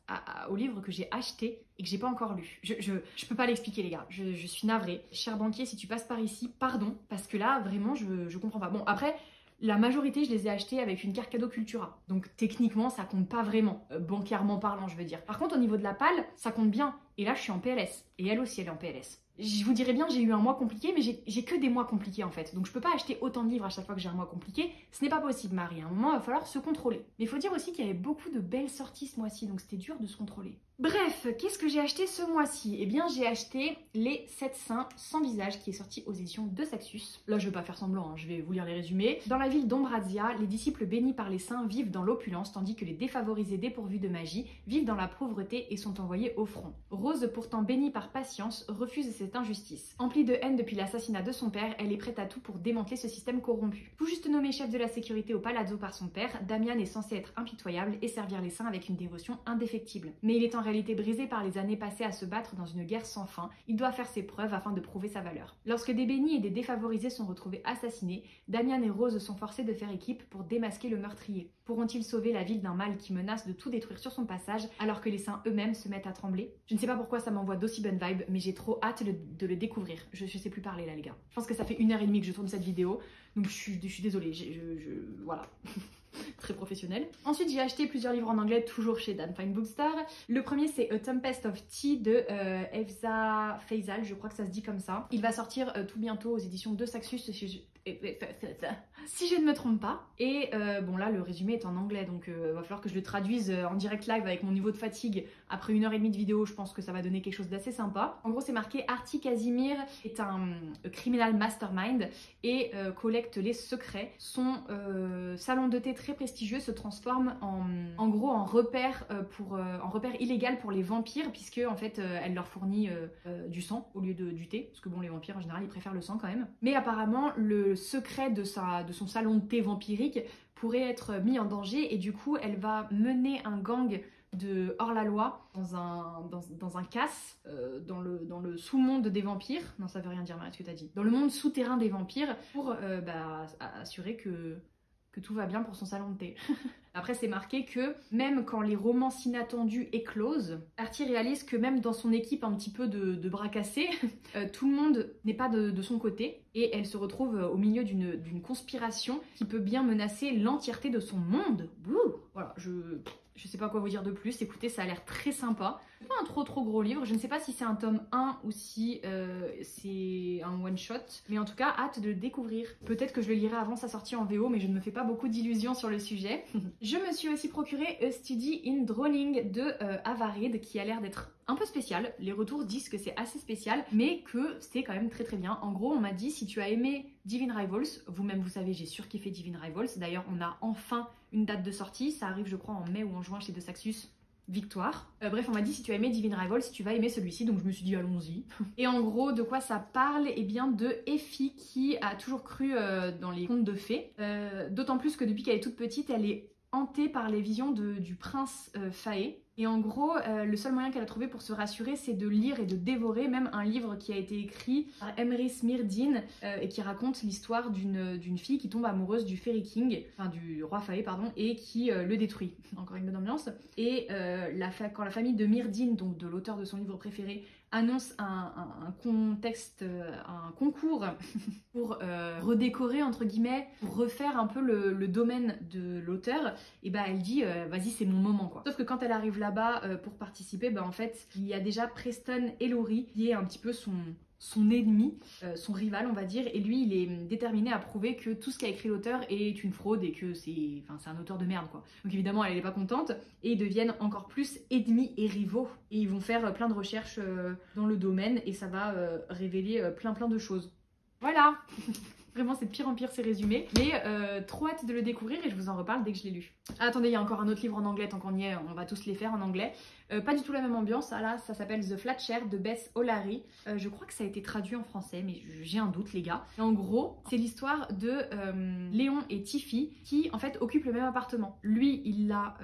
au livre que j'ai acheté et que j'ai pas encore lu. Je, peux pas l'expliquer les gars, je, suis navrée. Cher banquier, si tu passes par ici, pardon, parce que là, vraiment, je, je comprends pas. Bon, après, la majorité, je les ai achetés avec une carte cadeau Cultura. Donc techniquement, ça compte pas vraiment, euh, bancairement parlant, je veux dire. Par contre, au niveau de la palle, ça compte bien. Et là, je suis en PLS. Et elle aussi, elle est en PLS je vous dirais bien, j'ai eu un mois compliqué, mais j'ai que des mois compliqués en fait. Donc je peux pas acheter autant de livres à chaque fois que j'ai un mois compliqué. Ce n'est pas possible, Marie. À un moment, il va falloir se contrôler. Mais il faut dire aussi qu'il y avait beaucoup de belles sorties ce mois-ci, donc c'était dur de se contrôler. Bref, qu'est-ce que j'ai acheté ce mois-ci? Eh bien, j'ai acheté Les 7 saints sans visage qui est sorti aux éditions de Saxus. Là, je vais pas faire semblant, hein, je vais vous lire les résumés. Dans la ville d'Ombrazia, les disciples bénis par les saints vivent dans l'opulence, tandis que les défavorisés dépourvus de magie vivent dans la pauvreté et sont envoyés au front. Rose, pourtant bénie par patience, refuse cette injustice. Emplie de haine depuis l'assassinat de son père, elle est prête à tout pour démanteler ce système corrompu. Tout juste nommé chef de la sécurité au Palazzo par son père, Damian est censé être impitoyable et servir les saints avec une dévotion indéfectible. Mais il est en réalité brisé par les années passées à se battre dans une guerre sans fin, il doit faire ses preuves afin de prouver sa valeur. Lorsque des bénis et des défavorisés sont retrouvés assassinés, Damian et Rose sont forcés de faire équipe pour démasquer le meurtrier. Pourront-ils sauver la ville d'un mal qui menace de tout détruire sur son passage alors que les saints eux-mêmes se mettent à trembler? Je ne sais pas pourquoi ça m'envoie d'aussi bonnes vibes, mais j'ai trop hâte de le découvrir. Je, je sais plus parler là les gars. Je pense que ça fait une heure et demie que je tourne cette vidéo, donc je suis, désolée, je, voilà. très professionnel. Ensuite, j'ai acheté plusieurs livres en anglais, toujours chez Dan Fine Bookstore. Le premier, c'est A Tempest of Tea de euh, Faisal, je crois que ça se dit comme ça. Il va sortir euh, tout bientôt aux éditions de Saxus, si je ne me trompe pas. Et euh, bon là le résumé est en anglais donc il euh, va falloir que je le traduise en direct live avec mon niveau de fatigue. Après une heure et demie de vidéo je pense que ça va donner quelque chose d'assez sympa. En gros c'est marqué Artie Casimir est un criminal mastermind et collecte les secrets. Son salon de thé très prestigieux se transforme en, en gros en repère, pour, en repère illégal pour les vampires puisque en fait elle leur fournit du sang au lieu de, du thé. Parce que bon les vampires en général ils préfèrent le sang quand même. Mais apparemment le secret de, sa, de son salon de thé vampirique pourrait être mis en danger et du coup elle va mener un gang de hors-la-loi dans un, dans, un casse euh, dans le, dans le sous-monde des vampires. Non, ça veut rien dire, Marie, ce que t'as dit. Dans le monde souterrain des vampires pour euh, bah, assurer que, que tout va bien pour son salon de thé. Après, c'est marqué que même quand les romances inattendues éclosent, Artie réalise que même dans son équipe un petit peu de, bras cassés, euh, tout le monde n'est pas de, son côté et elle se retrouve au milieu d'une conspiration qui peut bien menacer l'entièreté de son monde. voilà, je je sais pas quoi vous dire de plus, écoutez, ça a l'air très sympa. C'est pas un trop trop gros livre, je ne sais pas si c'est un tome 1 ou si euh, c'est un one shot, mais en tout cas, hâte de le découvrir. Peut-être que je le lirai avant sa sortie en VO, mais je ne me fais pas beaucoup d'illusions sur le sujet. je me suis aussi procuré A Study in Drawing de euh, Avarid, qui a l'air d'être un peu spécial. Les retours disent que c'est assez spécial, mais que c'était quand même très très bien. En gros, on m'a dit si tu as aimé Divine Rivals, vous-même vous savez, j'ai surkiffé Divine Rivals. D'ailleurs, on a enfin une date de sortie. Ça arrive, je crois, en mai ou en juin chez De Saxus. Victoire. Euh, bref, on m'a dit si tu as aimé Divine Rivals, tu vas aimer celui-ci, donc je me suis dit allons-y. Et en gros, de quoi ça parle? Eh bien, de Effie qui a toujours cru euh, dans les contes de fées. Euh, d'autant plus que depuis qu'elle est toute petite, elle est hantée par les visions du prince Faé. Et en gros, euh, le seul moyen qu'elle a trouvé pour se rassurer, c'est de lire et de dévorer même un livre qui a été écrit par Emrys Myrdin euh, et qui raconte l'histoire d'une fille qui tombe amoureuse du Fairy King, enfin du roi Faé, pardon, et qui euh, le détruit. Encore une bonne ambiance. Et la quand la famille de Myrdin, donc de l'auteur de son livre préféré, annonce un, contexte, un concours pour redécorer, entre guillemets, pour refaire un peu le, domaine de l'auteur, et bah elle dit, vas-y, c'est mon moment, quoi. Sauf que quand elle arrive là-bas euh, pour participer, bah, en fait, il y a déjà Preston et Laurie qui est un petit peu son, son ennemi, euh, son rival on va dire, et lui il est déterminé à prouver que tout ce qu'a écrit l'auteur est une fraude et que c'est un auteur de merde quoi. Donc évidemment elle n'est pas contente et ils deviennent encore plus ennemis et rivaux et ils vont faire euh, plein de recherches dans le domaine et ça va révéler plein plein de choses. Voilà Vraiment, c'est de pire en pire ces résumés. Mais euh, trop hâte de le découvrir et je vous en reparle dès que je l'ai lu. Ah, attendez, il y a encore un autre livre en anglais, tant qu'on y est, on va tous les faire en anglais. Euh, pas du tout la même ambiance. Ah là, ça s'appelle The Flat de Bess O'Larry. Euh, je crois que ça a été traduit en français, mais j'ai un doute, les gars. en gros, c'est l'histoire de euh, Léon et Tiffy qui, en fait, occupent le même appartement. Lui, il l'a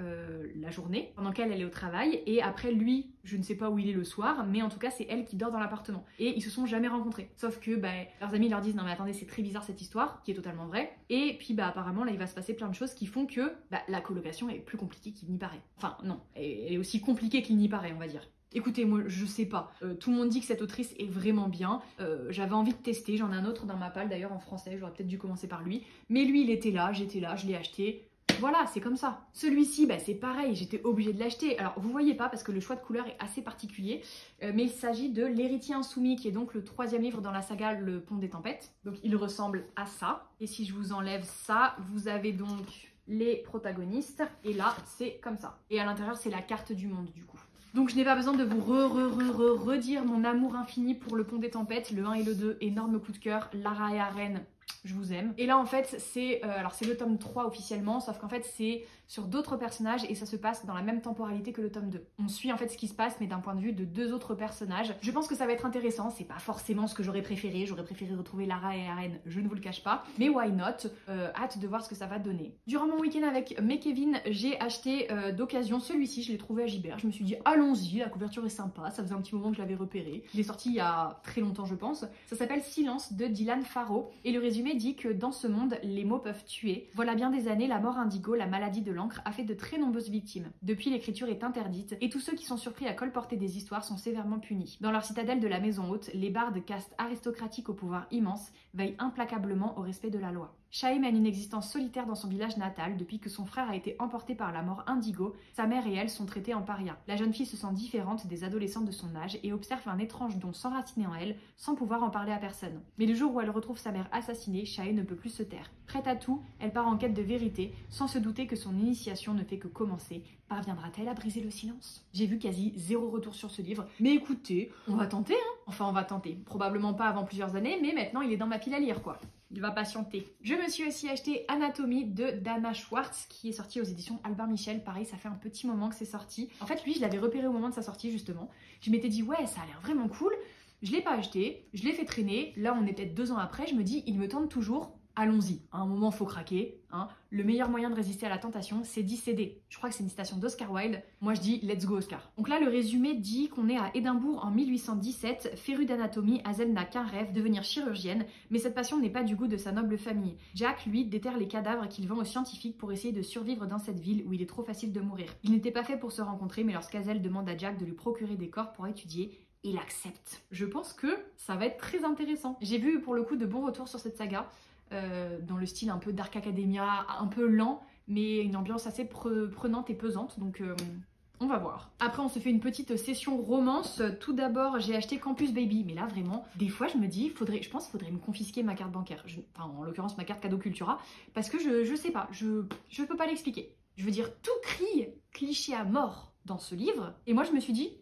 la journée, pendant qu'elle, elle est au travail. Et après, lui, je ne sais pas où il est le soir, mais en tout cas, c'est elle qui dort dans l'appartement. Et ils se sont jamais rencontrés. Sauf que, bah, leurs amis leur disent Non, mais attendez, c'est très bizarre cette histoire, qui est totalement vraie. Et puis, bah, apparemment, là, il va se passer plein de choses qui font que bah, la colocation est plus compliquée qu'il n'y paraît. Enfin, non, elle est aussi compliquée qu'il n'y paraît, on va dire. Écoutez, moi je sais pas. Euh, tout le monde dit que cette autrice est vraiment bien. Euh, j'avais envie de tester, j'en ai un autre dans ma palle d'ailleurs en français, j'aurais peut-être dû commencer par lui. Mais lui il était là, j'étais là, je l'ai acheté. Voilà, c'est comme ça. Celui-ci, bah, c'est pareil, j'étais obligée de l'acheter. Alors vous voyez pas parce que le choix de couleur est assez particulier, euh, mais il s'agit de L'héritier insoumis qui est donc le troisième livre dans la saga Le pont des tempêtes. Donc il ressemble à ça. Et si je vous enlève ça, vous avez donc les protagonistes. Et là, c'est comme ça. Et à l'intérieur, c'est la carte du monde du coup. Donc je n'ai pas besoin de vous re, re, re, redire mon amour infini pour le pont des tempêtes, le 1 et le 2, énorme coup de cœur, Lara et Arène, je vous aime. Et là en fait c'est, euh, alors c'est le tome 3 officiellement, sauf qu'en fait c'est sur d'autres personnages et ça se passe dans la même temporalité que le tome 2. On suit en fait ce qui se passe mais d'un point de vue de deux autres personnages. Je pense que ça va être intéressant, c'est pas forcément ce que j'aurais préféré, j'aurais préféré retrouver Lara et Aren, je ne vous le cache pas, mais why not? Euh, Hâte de voir ce que ça va donner. Durant mon week-end avec mes Kevin, j'ai acheté euh, d'occasion celui-ci, je l'ai trouvé à Gibert, je me suis dit allons-y, la couverture est sympa, ça faisait un petit moment que je l'avais repéré. Il est sorti il y a très longtemps je pense. Ça s'appelle Silence de Dylan Farrow et le résumé dit que dans ce monde, les mots peuvent tuer. Voilà bien des années, la mort indigo, la maladie de l'encre, a fait de très nombreuses victimes. Depuis, l'écriture est interdite et tous ceux qui sont surpris à colporter des histoires sont sévèrement punis. Dans leur citadelle de la maison haute, les bardes caste aristocratiques au pouvoir immense veillent implacablement au respect de la loi. Shae mène une existence solitaire dans son village natal depuis que son frère a été emporté par la mort indigo. Sa mère et elle sont traitées en paria. La jeune fille se sent différente des adolescentes de son âge et observe un étrange don s'enraciner en elle sans pouvoir en parler à personne. Mais le jour où elle retrouve sa mère assassinée, Shae ne peut plus se taire. Prête à tout, elle part en quête de vérité sans se douter que son initiation ne fait que commencer. Parviendra-t-elle à briser le silence? J'ai vu quasi zéro retour sur ce livre, mais écoutez, on va tenter, hein Enfin, on va tenter. Probablement pas avant plusieurs années, mais maintenant il est dans ma pile à lire, quoi. Il va patienter. Je me suis aussi acheté Anatomie de Dana Schwartz qui est sorti aux éditions Albert Michel. Pareil, ça fait un petit moment que c'est sorti. En fait, lui, je l'avais repéré au moment de sa sortie justement. Je m'étais dit ouais, ça a l'air vraiment cool. Je l'ai pas acheté, je l'ai fait traîner. Là, on est peut-être deux ans après. Je me dis, il me tente toujours allons-y. À un moment, faut craquer. Hein. Le meilleur moyen de résister à la tentation, c'est d'y céder. Je crois que c'est une citation d'Oscar Wilde. Moi, je dis let's go Oscar. Donc là, le résumé dit qu'on est à Édimbourg en 1817. Férue d'anatomie, Hazel n'a qu'un rêve, devenir chirurgienne. Mais cette passion n'est pas du goût de sa noble famille. Jack, lui, déterre les cadavres qu'il vend aux scientifiques pour essayer de survivre dans cette ville où il est trop facile de mourir. Il n'était pas fait pour se rencontrer, mais lorsqu'Hazel demande à Jack de lui procurer des corps pour étudier, il accepte. Je pense que ça va être très intéressant. J'ai vu pour le coup de bons retours sur cette saga. Euh, dans le style un peu Dark Academia, un peu lent, mais une ambiance assez prenante et pesante, donc euh, on va voir. Après, on se fait une petite session romance. Tout d'abord, j'ai acheté Campus Baby, mais là vraiment, des fois je me dis, faudrait, je pense qu'il faudrait me confisquer ma carte bancaire, enfin en l'occurrence ma carte cadeau Cultura, parce que je, je sais pas, je, je peux pas l'expliquer. Je veux dire, tout crie cliché à mort dans ce livre, et moi je me suis dit,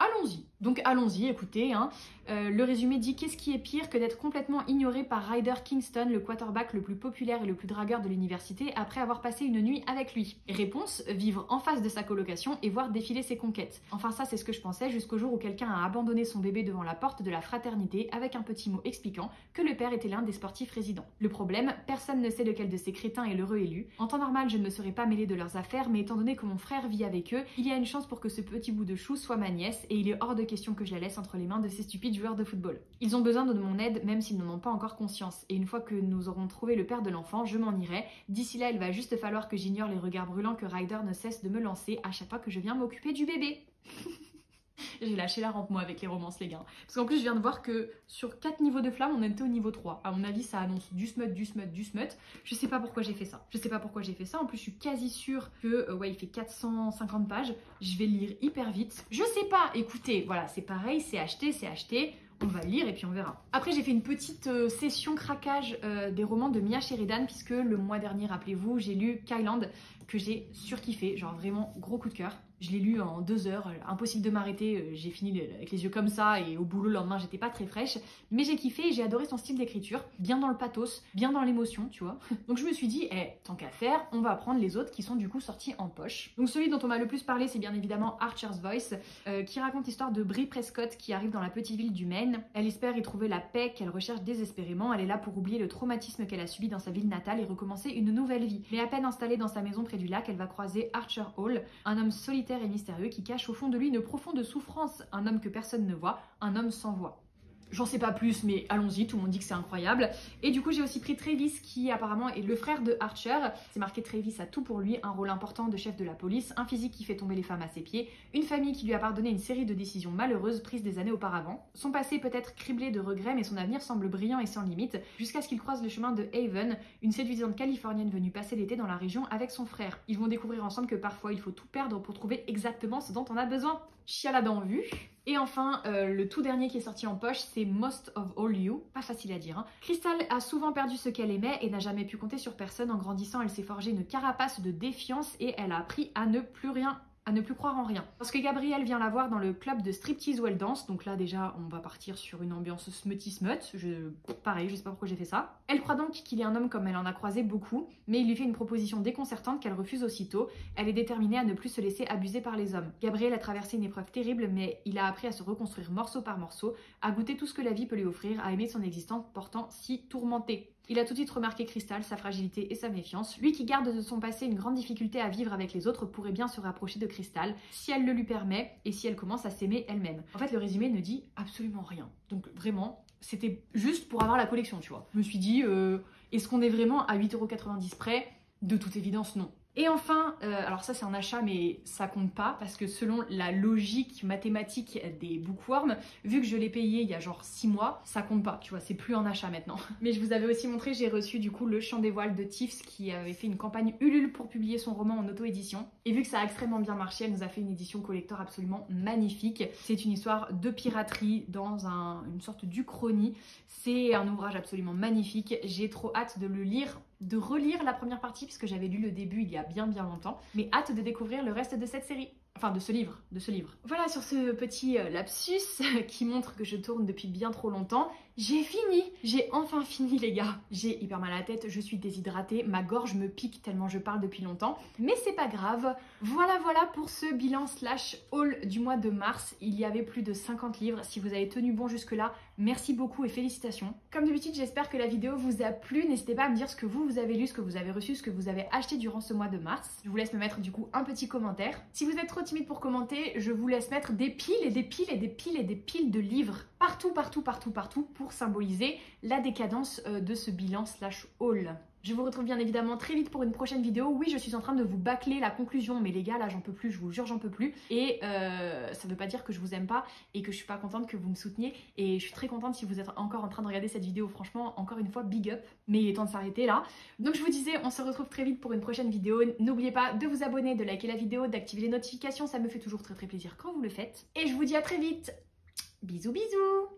allons-y. Donc allons-y, écoutez. Hein. Euh, le résumé dit qu'est-ce qui est pire que d'être complètement ignoré par Ryder Kingston, le quarterback le plus populaire et le plus dragueur de l'université, après avoir passé une nuit avec lui? Réponse vivre en face de sa colocation et voir défiler ses conquêtes. Enfin, ça, c'est ce que je pensais jusqu'au jour où quelqu'un a abandonné son bébé devant la porte de la fraternité avec un petit mot expliquant que le père était l'un des sportifs résidents. Le problème, personne ne sait lequel de ces crétins est l'heureux élu. En temps normal, je ne me serais pas mêlé de leurs affaires, mais étant donné que mon frère vit avec eux, il y a une chance pour que ce petit bout de chou soit ma nièce et il est hors de question que je la laisse entre les mains de ces stupides joueurs de football. Ils ont besoin de mon aide même s'ils n'en ont pas encore conscience. Et une fois que nous aurons trouvé le père de l'enfant, je m'en irai. D'ici là, il va juste falloir que j'ignore les regards brûlants que Ryder ne cesse de me lancer à chaque fois que je viens m'occuper du bébé. J'ai lâché la rampe moi avec les romances les gars. Parce qu'en plus je viens de voir que sur 4 niveaux de flamme on était au niveau 3. À mon avis ça annonce du smut, du smut, du smut. Je sais pas pourquoi j'ai fait ça. Je sais pas pourquoi j'ai fait ça. En plus je suis quasi sûre que euh, ouais il fait 450 pages. Je vais lire hyper vite. Je sais pas, écoutez, voilà c'est pareil, c'est acheté, c'est acheté. On va lire et puis on verra. Après j'ai fait une petite euh, session craquage euh, des romans de Mia Sheridan puisque le mois dernier, rappelez-vous, j'ai lu Kyland que j'ai surkiffé, genre vraiment gros coup de cœur. Je l'ai lu en deux heures, impossible de m'arrêter, euh, j'ai fini avec les yeux comme ça et au boulot le lendemain j'étais pas très fraîche, mais j'ai kiffé et j'ai adoré son style d'écriture, bien dans le pathos, bien dans l'émotion, tu vois. Donc je me suis dit, eh, tant qu'à faire, on va prendre les autres qui sont du coup sortis en poche. Donc celui dont on m'a le plus parlé c'est bien évidemment Archer's Voice, euh, qui raconte l'histoire de Brie Prescott qui arrive dans la petite ville du Maine. Elle espère y trouver la paix qu'elle recherche désespérément, elle est là pour oublier le traumatisme qu'elle a subi dans sa ville natale et recommencer une nouvelle vie. Mais à peine installée dans sa maison près du lac, elle va croiser Archer Hall, un homme solitaire et mystérieux qui cache au fond de lui une profonde souffrance, un homme que personne ne voit, un homme sans voix. J'en sais pas plus, mais allons-y, tout le monde dit que c'est incroyable. Et du coup, j'ai aussi pris Travis, qui apparemment est le frère de Archer. C'est marqué Travis a tout pour lui, un rôle important de chef de la police, un physique qui fait tomber les femmes à ses pieds, une famille qui lui a pardonné une série de décisions malheureuses prises des années auparavant. Son passé peut être criblé de regrets, mais son avenir semble brillant et sans limite, jusqu'à ce qu'il croise le chemin de Haven, une séduisante californienne venue passer l'été dans la région avec son frère. Ils vont découvrir ensemble que parfois il faut tout perdre pour trouver exactement ce dont on a besoin. Chialada vue. Et enfin, euh, le tout dernier qui est sorti en poche, c'est Most of All You. Pas facile à dire. Hein. Crystal a souvent perdu ce qu'elle aimait et n'a jamais pu compter sur personne. En grandissant, elle s'est forgée une carapace de défiance et elle a appris à ne plus rien à ne plus croire en rien. Parce que Gabrielle vient la voir dans le club de striptease où elle danse, donc là déjà on va partir sur une ambiance smutty smut, je... pareil, je sais pas pourquoi j'ai fait ça. Elle croit donc qu'il est un homme comme elle en a croisé beaucoup, mais il lui fait une proposition déconcertante qu'elle refuse aussitôt. Elle est déterminée à ne plus se laisser abuser par les hommes. Gabriel a traversé une épreuve terrible, mais il a appris à se reconstruire morceau par morceau, à goûter tout ce que la vie peut lui offrir, à aimer son existence portant si tourmentée. Il a tout de suite remarqué Crystal, sa fragilité et sa méfiance. Lui qui garde de son passé une grande difficulté à vivre avec les autres pourrait bien se rapprocher de Crystal si elle le lui permet et si elle commence à s'aimer elle-même. En fait, le résumé ne dit absolument rien. Donc vraiment, c'était juste pour avoir la collection, tu vois. Je me suis dit, euh, est-ce qu'on est vraiment à 8,90€ près? De toute évidence, non. Et enfin, euh, alors ça c'est un achat mais ça compte pas parce que selon la logique mathématique des bookworms, vu que je l'ai payé il y a genre 6 mois, ça compte pas, tu vois, c'est plus un achat maintenant. Mais je vous avais aussi montré, j'ai reçu du coup Le Chant des Voiles de Tiffs qui avait fait une campagne Ulule pour publier son roman en auto-édition. Et vu que ça a extrêmement bien marché, elle nous a fait une édition collector absolument magnifique. C'est une histoire de piraterie dans une sorte d'uchronie. C'est un ouvrage absolument magnifique, j'ai trop hâte de le lire de relire la première partie puisque j'avais lu le début il y a bien bien longtemps, mais hâte de découvrir le reste de cette série. Enfin, de ce livre, de ce livre. Voilà, sur ce petit euh, lapsus qui montre que je tourne depuis bien trop longtemps, j'ai fini J'ai enfin fini, les gars J'ai hyper mal à la tête, je suis déshydratée, ma gorge me pique tellement je parle depuis longtemps, mais c'est pas grave. Voilà, voilà pour ce bilan slash haul du mois de mars. Il y avait plus de 50 livres. Si vous avez tenu bon jusque-là, merci beaucoup et félicitations. Comme d'habitude, j'espère que la vidéo vous a plu. N'hésitez pas à me dire ce que vous, vous avez lu, ce que vous avez reçu, ce que vous avez acheté durant ce mois de mars. Je vous laisse me mettre du coup un petit commentaire. Si vous êtes trop timide pour commenter, je vous laisse mettre des piles et des piles et des piles et des piles de livres partout, partout, partout, partout pour symboliser la décadence euh, de ce bilan slash haul. Je vous retrouve bien évidemment très vite pour une prochaine vidéo. Oui, je suis en train de vous bâcler la conclusion, mais les gars, là, j'en peux plus, je vous jure, j'en peux plus. Et euh, ça veut pas dire que je vous aime pas et que je suis pas contente que vous me souteniez. Et je suis très contente si vous êtes encore en train de regarder cette vidéo. Franchement, encore une fois, big up. Mais il est temps de s'arrêter là. Donc je vous disais, on se retrouve très vite pour une prochaine vidéo. N'oubliez pas de vous abonner, de liker la vidéo, d'activer les notifications. Ça me fait toujours très très plaisir quand vous le faites. Et je vous dis à très vite. Bisous bisous